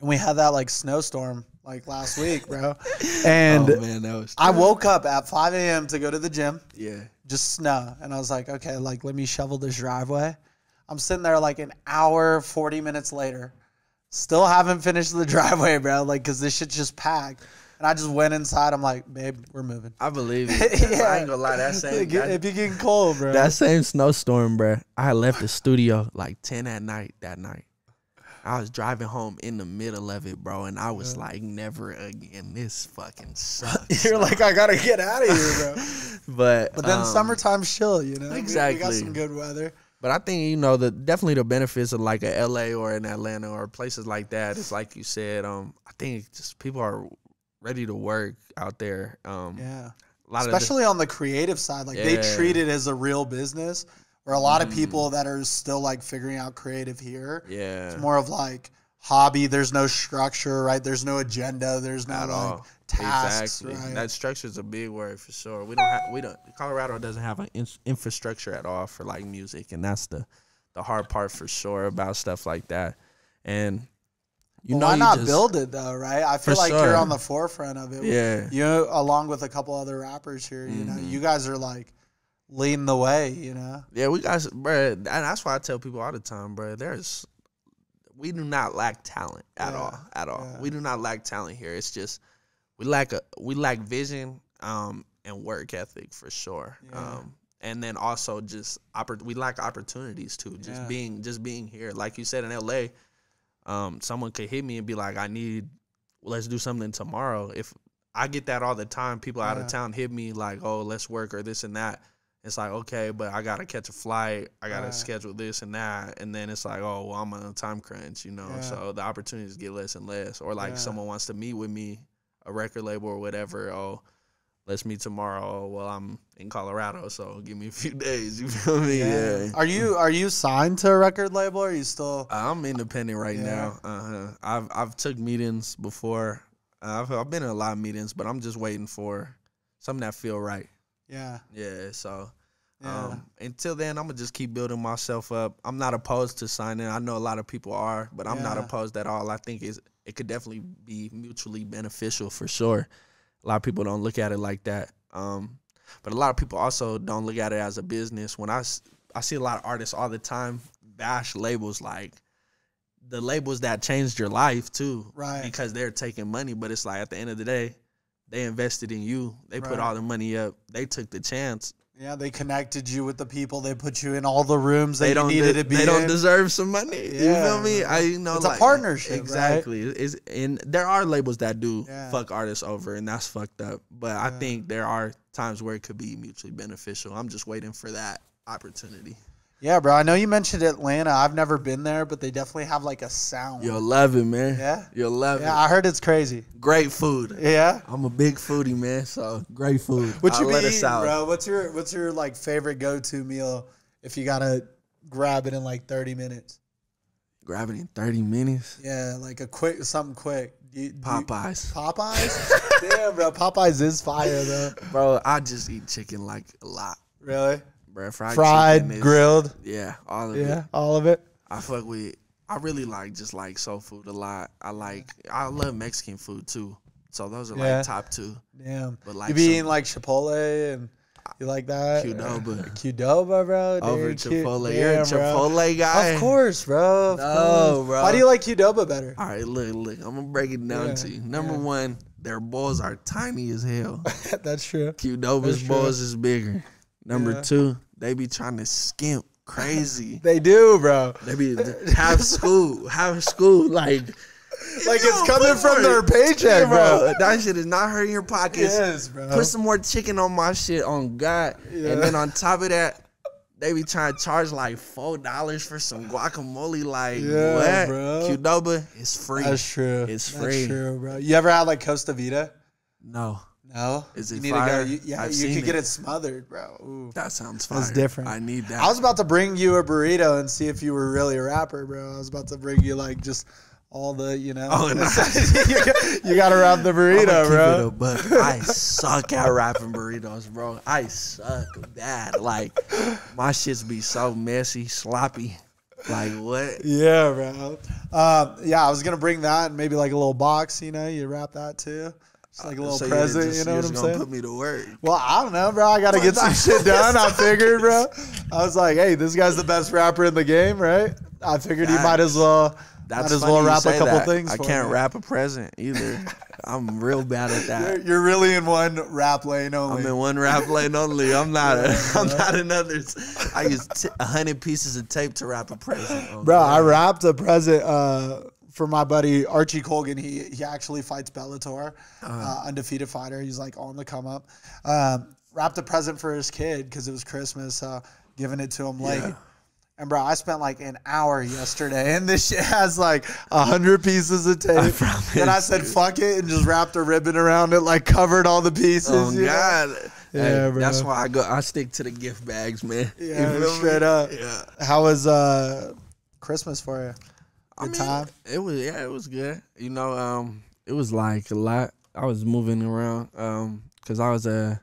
And we had that like snowstorm like last week, bro. And oh man, that was I woke up at 5 a.m. to go to the gym. yeah. just snow. And I was like, okay, like let me shovel this driveway. I'm sitting there like an hour, 40 minutes later. Still haven't finished the driveway, bro. Like, cause this shit's just packed. And I just went inside. I'm like, babe, we're moving. I believe it. yeah. I ain't gonna lie, that same that- it be getting cold, bro. That same snowstorm, bro. I left the studio like 10 at night that night. I was driving home in the middle of it, bro, and I was like, never again. This fucking sucks. You're like, I gotta get out of here, bro. but But then um, summertime's chill, you know. We- We, got some good weather. But I think you know the definitely the benefits of like a LA or an Atlanta or places like that. is like you said. Um, I think just people are ready to work out there. Um, Yeah. a lot of the- Especially on the creative side, like they treat it as a real business. Where a lot of people that are still like figuring out creative here, yeah, It's more of like hobby. There's no structure, right? There's no agenda. There's no at like, all. tasks, exactly. right? That structure is a big word for sure. We don't have we don't Colorado doesn't have an in, infrastructure at all for like music, and that's the the hard part for sure about stuff like that. And you Well, know, why not just- build it though, right? I feel like you're on the forefront of it. Yeah. You know, along with a couple other rappers here, you know, Mhm. you guys are like leading the way, you know? Yeah, we got, bro, and that's why I tell people all the time, bro. There's, we do not lack talent at Yeah, all, at all. yeah. We do not lack talent here. It's just we lack a, we lack vision, um, and work ethic for sure. Yeah. Um, and then also just oppor- we lack opportunities too. Just being, just being here, like you said in L.A. Um, someone could hit me and be like, "I need, let's do something tomorrow." If I get that all the time, people out of town hit me like, "Oh, let's work" or this and that. It's like okay, but I gotta catch a flight. I gotta Right. schedule this and that, and then it's like, oh, well, I'm on a time crunch, you know. Yeah. So the opportunities get less and less. Or like Yeah. someone wants to meet with me, a record label or whatever. Oh, let's meet tomorrow. Oh, well, I'm in Colorado, so give me a few days. You feel me? Yeah. Are you are you signed to a record label? Or are you still? I'm independent right Yeah. now. Uh-huh. I've I've took meetings before. I've I've been in a lot of meetings, but I'm just waiting for something that feel right. Yeah, Yeah. So yeah, um, until then, I'm gonna just keep building myself up. I'm not opposed to signing. I know a lot of people are, but I'm not opposed at all. I think it's, it could definitely be mutually beneficial for sure. A lot of people don't look at it like that. Um, but a lot of people also don't look at it as a business. When I I see a lot of artists all the time bash labels like the labels that changed your life too, Right. Because they're taking money, but it's like at the end of the day, they invested in you. They put all the money up. They took the chance yeah. They connected you with the people. They put you in all the rooms that they don't needed de- to be. they don't deserve some money. you Yeah, feel me? I you know It's a like, partnership, right? Exactly. It's and there are labels that do Yeah. fuck artists over and that's fucked up. But I think there are times where it could be mutually beneficial. I'm just waiting for that opportunity. Yeah, bro. I know you mentioned Atlanta. I've never been there, but they definitely have like a sound. Love it, man. Yeah? You'll love Yeah, it. I heard it's crazy. Great food. Yeah. I'm a big foodie, man. So great food. What you I'll be eating, bro? What's your what's your like favorite go to meal if you gotta grab it in like thirty minutes? Grab it in 30 minutes. Yeah, like a quick something quick. You- do you- Popeyes. Popeyes? Damn, bro. Popeyes is fire though. Bro, I just eat chicken like a lot. Really? Bro, fried, Fried, is- grilled. Yeah, all of Yeah, it. all of it. I fuck with. I really like just like soul food a lot. I like. I love Mexican food too. So those are Yeah. like top two. Damn. But like you be eating like Chipotle and you like that? Qdoba. Qdoba, bro. Over Dude, Q- Chipotle. You're a Damn, bro. Chipotle guy. Of course, bro. Of No, course. bro. Why do you like Qdoba better? All right, look, look. I'm gonna break it down Yeah, to you. Number yeah. one, their balls are tiny as hell. That's true. Qdoba's That's true. bowls is bigger. Number Yeah. two, they be trying to skimp crazy. They do, bro. they be have school, have school like. Like it's coming from more- their paycheck, bro. That shit is not hurting your pockets. Yes, bro. Put some more chicken on my shit on God. Yeah. And then on top of that, they be trying to charge like four dollars for some guacamole. Like Yeah, what? bro. Qdoba is free. That's true. It's That's free. true, bro. You ever had like Costa Vida? No, No. Is you it need fire? To go. You, yeah, I've you seen could get it. it smothered, bro. Ooh. that sounds fire. That's different. I need that. I was about to bring you a burrito and see if you were really a rapper, bro. I was about to bring you like just all the, you know. Oh, nah. you got to wrap the I'ma burrito, keep it bro. buck. I suck at wrapping burritos, bro. I suck bad. Like my shits be so messy, sloppy. Like what? Yeah, bro. Um, yeah, I was gonna bring that and maybe like a little box. You know, you wrap that too. Just like a little So you're present. just- you know what I'm saying? Put me to work. Well, I don't know, bro. I gotta get some shit done. I figured, bro. I was like, hey, this guy's the best rapper in the game, right? I figured he might as well. That's might as well you rap a couple that. things. I can't me. rap a present either. I'm real bad at You're, that. you're really in one rap lane only. I'm in one rap lane only. I'm not. A, I'm not in others. I use t- a hundred pieces of tape to wrap a present. Oh, Bro, I wrapped a present uh, for my buddy Archie Colgan. He he actually fights Bellator, Uh-huh. uh, undefeated fighter. He's like on the come up. Um, wrapped a present for his kid because it was Christmas, uh, giving it to him late. Yeah. And bro, I spent like an hour yesterday, and this shit has like a hundred pieces of tape. promise Then I said, "Fuck it," and just wrapped a ribbon around it, like covered all the pieces. Oh you know? God. Yeah, Hey. That's why I go. I stick to the gift bags, man. Yeah, feel me? straight up. Yeah. How was uh, Christmas for you? I mean, time? It was yeah, it was good. You know, um, it was like a lot. I was moving around um, cause I was uh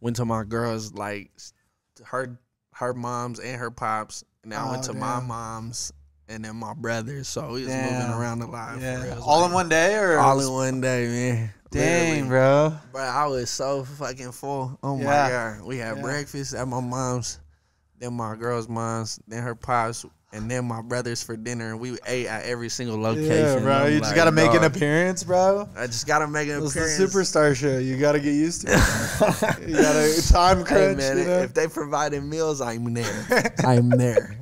went to my girls like her her moms and her pops, and then I went Oh, to my moms and then my brothers. So we was Damn. moving around a lot. Yeah. All in one day or all in one day, man. Dang, Literally. bro. Bro, I was so fucking full. Oh Yeah. my god. We had Yeah. breakfast at my mom's, then my girl's mom's, then her pops, and then my brothers for dinner. And we ate at every single location. Yeah, bro. You just like, gotta make an appearance, bro. I just gotta make an It's the appearance. superstar show. You gotta get used to it. you gotta time Hey crunch. man, you know? if they provided meals, I'm there. I'm there.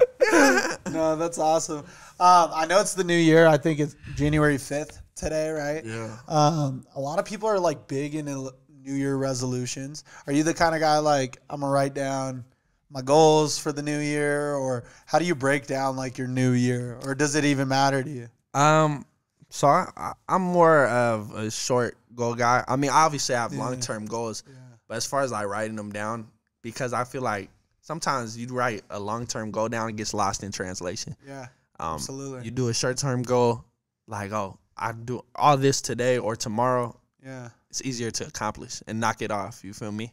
no, that's awesome. Um, I know it's the new year. I think it's January 5th today, right? Yeah. Um, a lot of people are like big into New Year resolutions. Are you the kind of guy like I'm gonna write down my goals for the new year, or how do you break down like your new year, or does it even matter to you? Um, so I, I'm more of a short goal guy. I mean, obviously I have long term goals, but as far as like writing them down, because I feel like sometimes you write a long term goal down, and gets lost in translation. Yeah, Um, Absolutely. You do a short term goal, like oh, I do all this today or tomorrow. yeah, It's easier to accomplish and knock it off. You feel me?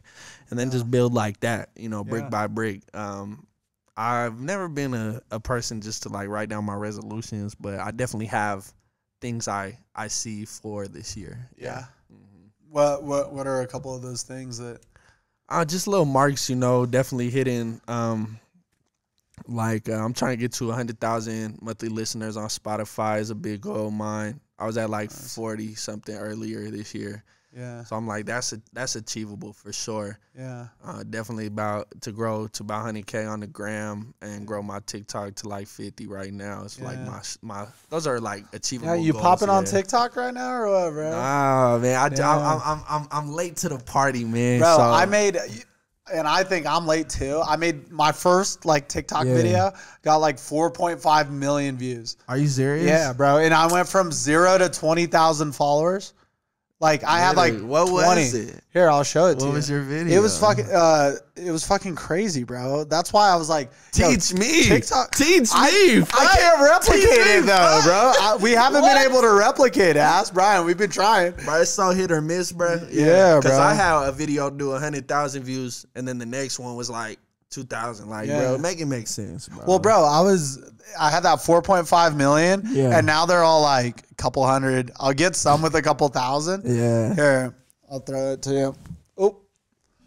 And then just build like that, you know, brick Yeah. by brick. Um, I've never been a, a person just to like write down my resolutions, but I definitely have things I I see for this year. yeah. Mm-hmm. What what what are a couple of those things that? Uh, just little marks, you know, definitely hitting. Um, like uh, I'm trying to get to hundred thousand monthly listeners on Spotify is a big goal of mine. I was at like forty something earlier this year, Yeah, so I'm like that's a, that's achievable for sure. yeah, Uh, definitely about to grow to about 100k on the gram and grow my TikTok to like 50 right now. It's like my my those are like achievable. yeah. You goals, popping on. TikTok right now or what, bro? Ah man, I, Yeah. I'm, I'm I'm I'm late to the party, man. Bro, so, I made, and I think I'm late too. I made my first like TikTok Yeah. video, got like 4.5 million views. Are you serious? Yeah, bro. And I went from zero to 20,000 followers. Like I had like What 20. was it? Here, I'll show it to What you. was your video? It was fucking. Uh, it was fucking crazy, bro. That's why I was like, Teach me. TikTok. Teach I, me. I can't replicate Teach it though, fuck. bro. I, we haven't been able to replicate it. Ask Brian. We've been trying. Bro, it's so hit or miss, bro. Yeah, Because bro. I had a video do hundred thousand views, and then the next one was like two thousand. Like, Yeah. bro, make it make sense, bro. Well, bro, I was I had that 4.5 million, Yeah. and now they're all like a couple hundred. I'll get some with a couple thousand. yeah. Here, I'll throw it to you. Oh,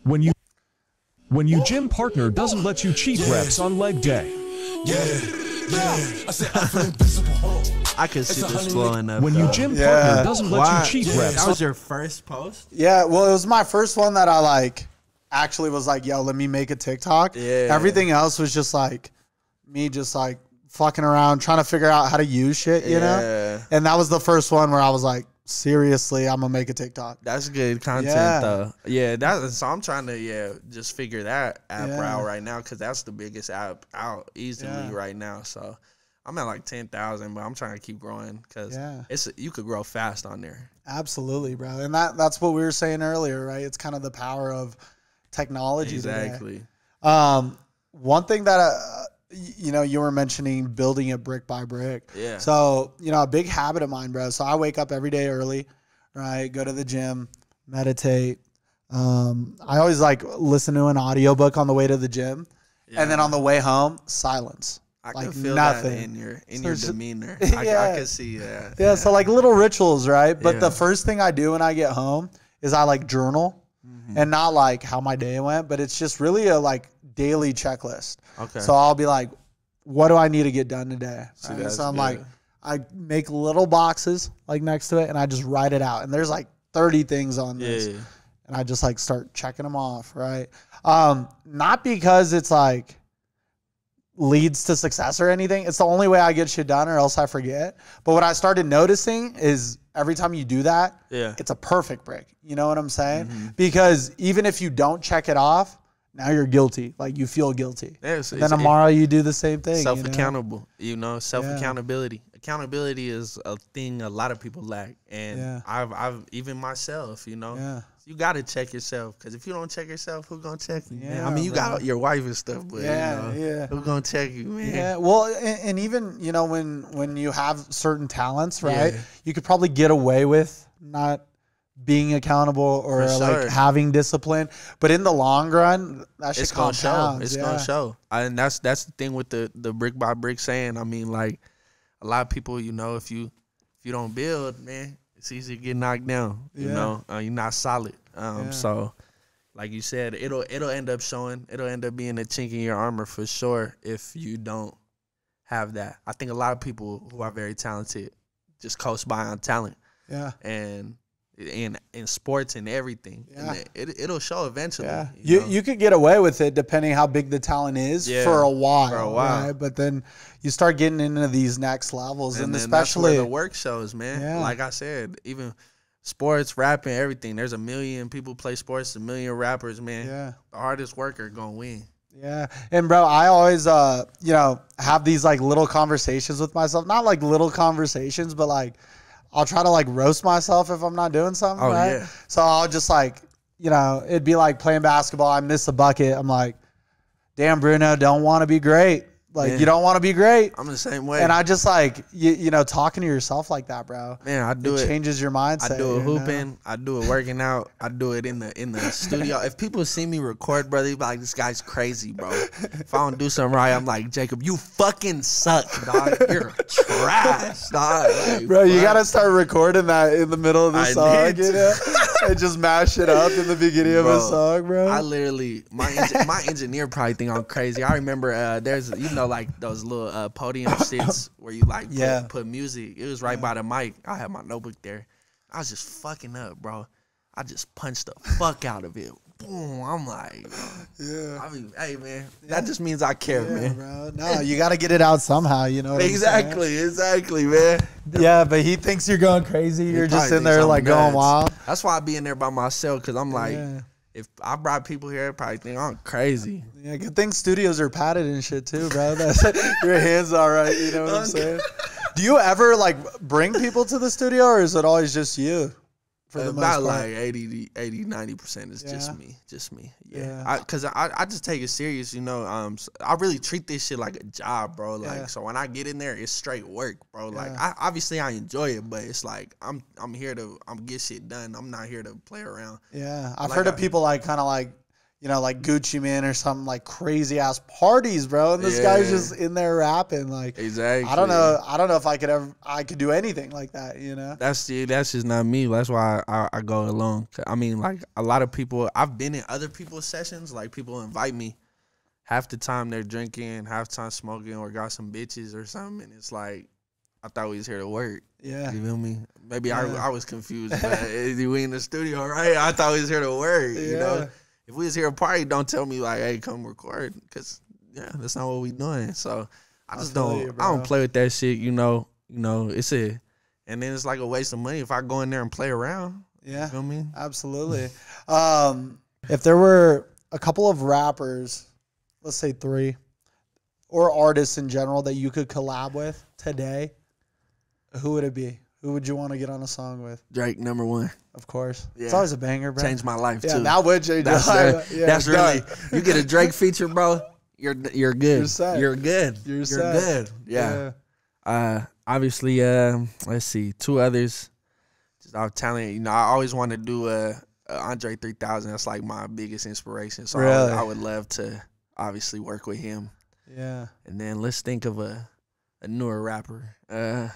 When you when your gym partner doesn't let you cheat reps on leg day. Yeah, yeah I could see this flowing up. When though. your gym Yeah. partner doesn't let Why? you cheat Yeah, reps That was your first post. yeah. Well, it was my first one that I like. Actually, was like, yo, let me make a TikTok. Yeah. Everything else was just like me, just like fucking around, trying to figure out how to use shit, you know. Yeah. And that was the first one where I was like, seriously, I'm gonna make a TikTok. That's good content Yeah. though. Yeah, that's so I'm trying to yeah just figure that app Yeah. out right now because that's the biggest app out easily right now. So I'm at like ten thousand, but I'm trying to keep growing because Yeah. it's you could grow fast on there. Absolutely, bro. And that that's what we were saying earlier, right? It's kind of the power of technology. today. Exactly. Um, one thing that uh, you know you were mentioning building it brick by brick. Yeah. So you know a big habit of mine, bro. So I wake up every day early, right? Go to the gym, meditate. Um, I always like listen to an audiobook on the way to the gym, and then on the way home, silence. I like can feel nothing. in your in So your demeanor. Yeah. I can see that. Yeah, so like little rituals, right? But Yeah. the first thing I do when I get home is I like journal Mm-hmm. and not like how my day went, but it's just really a like daily checklist. Okay. So I'll be like, what do I need to get done today? Right? So I'm like, I make little boxes like next to it and I just write it out. And there's like 30 things on this. yeah. And I just like start checking them off, right? Um, not because it's like leads to success or anything. It's the only way I get shit done or else I forget. But what I started noticing is every time you do that, Yeah. it's a perfect break. You know what I'm saying? Mm-hmm. Because even if you don't check it off, now you're guilty. Like you feel guilty. Yeah, it's- then tomorrow you do the same thing. self accountable. You know, self accountability. Accountability is a thing a lot of people lack, and Yeah. I've I've even myself. You know, Yeah. You gotta check yourself because if you don't check yourself, who gonna check you? man? Yeah, I mean, you got your wife and stuff, but Yeah, you know, yeah. who gonna check you, man? Yeah, well, and, and even you know when when you have certain talents, right? Yeah. You could probably get away with not being accountable or For like having discipline, but in the long run, that shit it's gonna show. It's yeah. gonna show, and that's that's the thing with the the brick by brick saying. I mean, like a lot of people, you know, if you if you don't build, man, it's easy to get knocked down. You Yeah. know, uh, you're not solid. Um, Yeah. so. Like you said, it'll it'll end up showing. It'll end up being a chink in your armor for sure if you don't have that. I think a lot of people who are very talented just coast by on talent Yeah, and in in sports and everything. Yeah. And it, it'll show eventually. yeah. you You know? you could get away with it depending how big the talent is Yeah, for a while, for a while. right? But then you start getting into these next levels, and, where especially the work shows, man. Yeah. Like I said, even sports, rapping, everything. There's a million people play sports, a million rappers, man. yeah. The hardest worker gonna win. Yeah. And bro, I always uh, you know, have these like little conversations with myself. Not like little conversations, but like I'll try to like roast myself if I'm not doing something. Oh, right? yeah. So I'll just like, you know, it'd be like playing basketball, I miss a bucket. I'm like, damn Bruno, don't want to be great. Like you don't want to be great. I'm the same way. And I just like you, you know, talking to yourself like that, bro. man, I do it, it. changes your mindset. I do it you know? hooping. I do it working out. I do it in the in the studio. If people see me record, brother, they be like, "This guy's crazy, bro." If I don't do something right, I'm like, "Jakob, you fucking suck, dog. You're trash, dog." Like, Bro, you gotta start recording that in the middle of the I song, need you know, and just mash it up in the beginning of a song, bro. I literally my my engineer probably think I'm crazy. I remember uh, there's you know like those little uh, podium sits where you like put, Yeah. put music. It was right by the mic. I had my notebook there. I was just fucking up, bro. I just punched the fuck out of it. Boom. I'm like, yeah. I mean, hey man, that just means I care, Yeah, man. bro. No, you got to get it out somehow. You know Exactly, exactly, man. Yeah, but he thinks you're going crazy. You're just in there I'm like going wild. That's why I be in there by myself because I'm like, Yeah. If I brought people here, they probably think I'm crazy. Yeah, good thing studios are padded and shit too, bro. That's, your hands all right. You know what I'm saying? Do you ever like bring people to the studio, or is it always just you? For the About like 80, 80 90% is Yeah. just me. Just me. Yeah. Yeah. I, Cause I, I just take it serious, you know. Um s- I really treat this shit like a job, bro. Like Yeah. so when I get in there, it's straight work, bro. Like. I obviously I enjoy it, but it's like I'm I'm here to I'm get shit done. I'm not here to play around. Yeah, I've Like heard of people like kind of like, you know, like Gucci Mane or something like crazy ass parties, bro. And this guy's just in there rapping. Like, Exactly. I don't know. I don't know if I could ever. I could do anything like that. You know? That's yeah, that's just not me. That's why I, I, go alone. I mean, like a lot of people, I've been in other people's sessions. Like people invite me. Half the time they're drinking, half the time smoking, or got some bitches or something. And it's like, I thought we was here to work. Yeah. You feel me? Maybe Yeah. I, I was confused. But we in the studio, right? I thought we was here to work. You Yeah. know, if we was here a party, don't tell me like, hey, come record, because yeah, that's not what we doing. So I I just feel don't. you, I don't play with that shit. You know. You know. It's a, and then it's like a waste of money if I go in there and play around. Yeah. You feel me? Absolutely. um, if there were a couple of rappers, let's say three, or artists in general that you could collab with today, who would it be? Who would you want to get on a song with? Drake number one Of course, it's always a banger, bro. changed my life yeah, too. that would change. that's your life. Yeah, that's done. really you get a Drake feature, bro. You're you're good. You're set. You're good. You're You're, set. good. Yeah. Uh, obviously, uh, let's see, two others. Just off talent, you know, I always want to do a, a Andre 3000. That's like my biggest inspiration. So I, Really? would, I would love to obviously work with him. yeah. And then let's think of a a newer rapper, uh,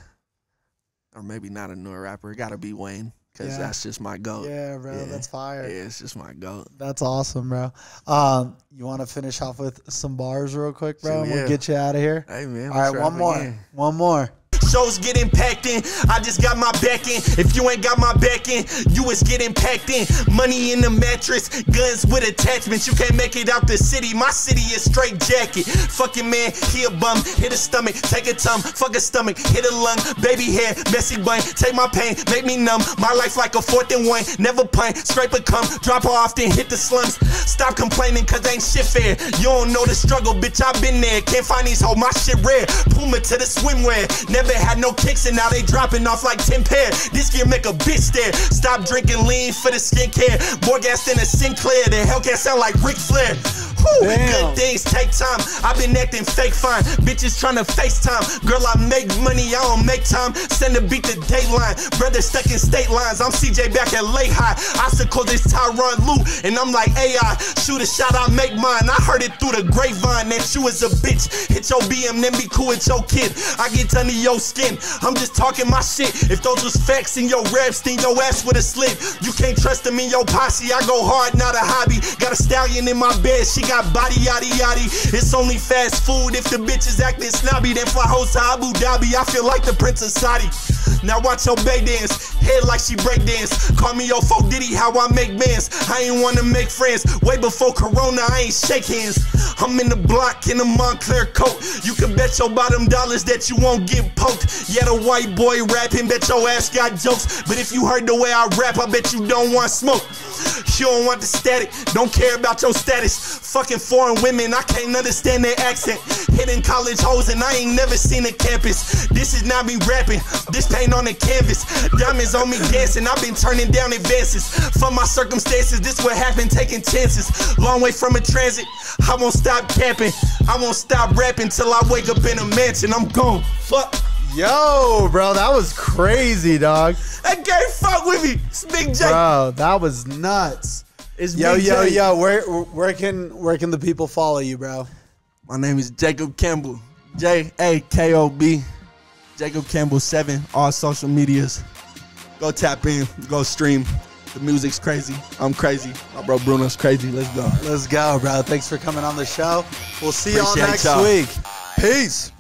or maybe not a newer rapper. It got to be Wayne because Yeah. that's just my goat. Yeah, bro, Yeah. that's fire. Yeah, it's just my goat. That's awesome, bro. Um, you want to finish off with some bars real quick, bro? Sure, and we'll get you out of here. Hey man, All right, one more, again. one more. Shows getting packed in. I just got my back in. If you ain't got my back in, you is getting packed in. Money in the mattress, guns with attachments. You can't make it out the city. My city is straight jacket. Fucking man, he a bum. Hit a stomach, take a tongue. Fuck a stomach, hit a lung. Baby head, messy bun. Take my pain, make me numb. My life like a fourth and one. Never punt, scrape a cum. Drop her off, then hit the slums. Stop complaining, cause ain't shit fair. You don't know the struggle, bitch. i been there. Can't find these hoes, my shit rare. Puma to the swimwear. Never had no kicks and now they dropping off like 10 pair. This gear make a bitch stare. Stop drinking lean for the skincare. More gas than a Sinclair. The Hellcat sound like Ric Flair. Whew, Damn. good things take time. I've been acting fake fine. Bitches trying to FaceTime. Girl, I make money, I don't make time. Send a beat to Dateline. Brother stuck in state lines. I'm CJ back at Lake High. Obstacle this Tyronn Lue. And I'm like AI. Shoot a shot, I make mine. I heard it through the grapevine that you is a bitch. Hit your BM, then be cool with your kid. I get under your skin. I'm just talking my shit. If those was facts in your raps, then your ass would have slid. You can't trust them in your posse. I go hard, not a hobby. Got a stallion in my bed. She got body yaddy yaddy. It's only fast food if the bitches acting snobby. Then fly host to Abu Dhabi. I feel like the Prince of Saudi. Now watch your bay dance, head like she break dance. Call me your folk Diddy, how I make bands. I ain't wanna make friends. Way before Corona, I ain't shake hands. I'm in the block in a Moncler coat. You can bet your bottom dollars that you won't get poked. Yeah, the white boy rapping, bet your ass got jokes. But if you heard the way I rap, I bet you don't want smoke. You don't want the static, don't care about your status. Fucking foreign women, I can't understand their accent. Hitting college hoes and I ain't never seen a campus. This is not me rapping, this paint on the canvas. Diamonds on me dancing, I've been turning down advances. For my circumstances, this what happened, taking chances. Long way from a transit, I won't stop camping. I won't stop rapping till I wake up in a mansion. I'm gone. Fuck. Yo, bro, that was crazy, dog. That guy fuck with me. It's Big J. Bro, that was nuts. It's Yo, Big yo, J. yo, where where can where can the people follow you, bro? My name is Jakob Campbell. J A K O B. Jakob Campbell 7. All social medias. Go tap in. Go stream. The music's crazy. I'm crazy. My bro Bruno's crazy. Let's go. Let's go, bro. Thanks for coming on the show. We'll see y'all next week. Peace.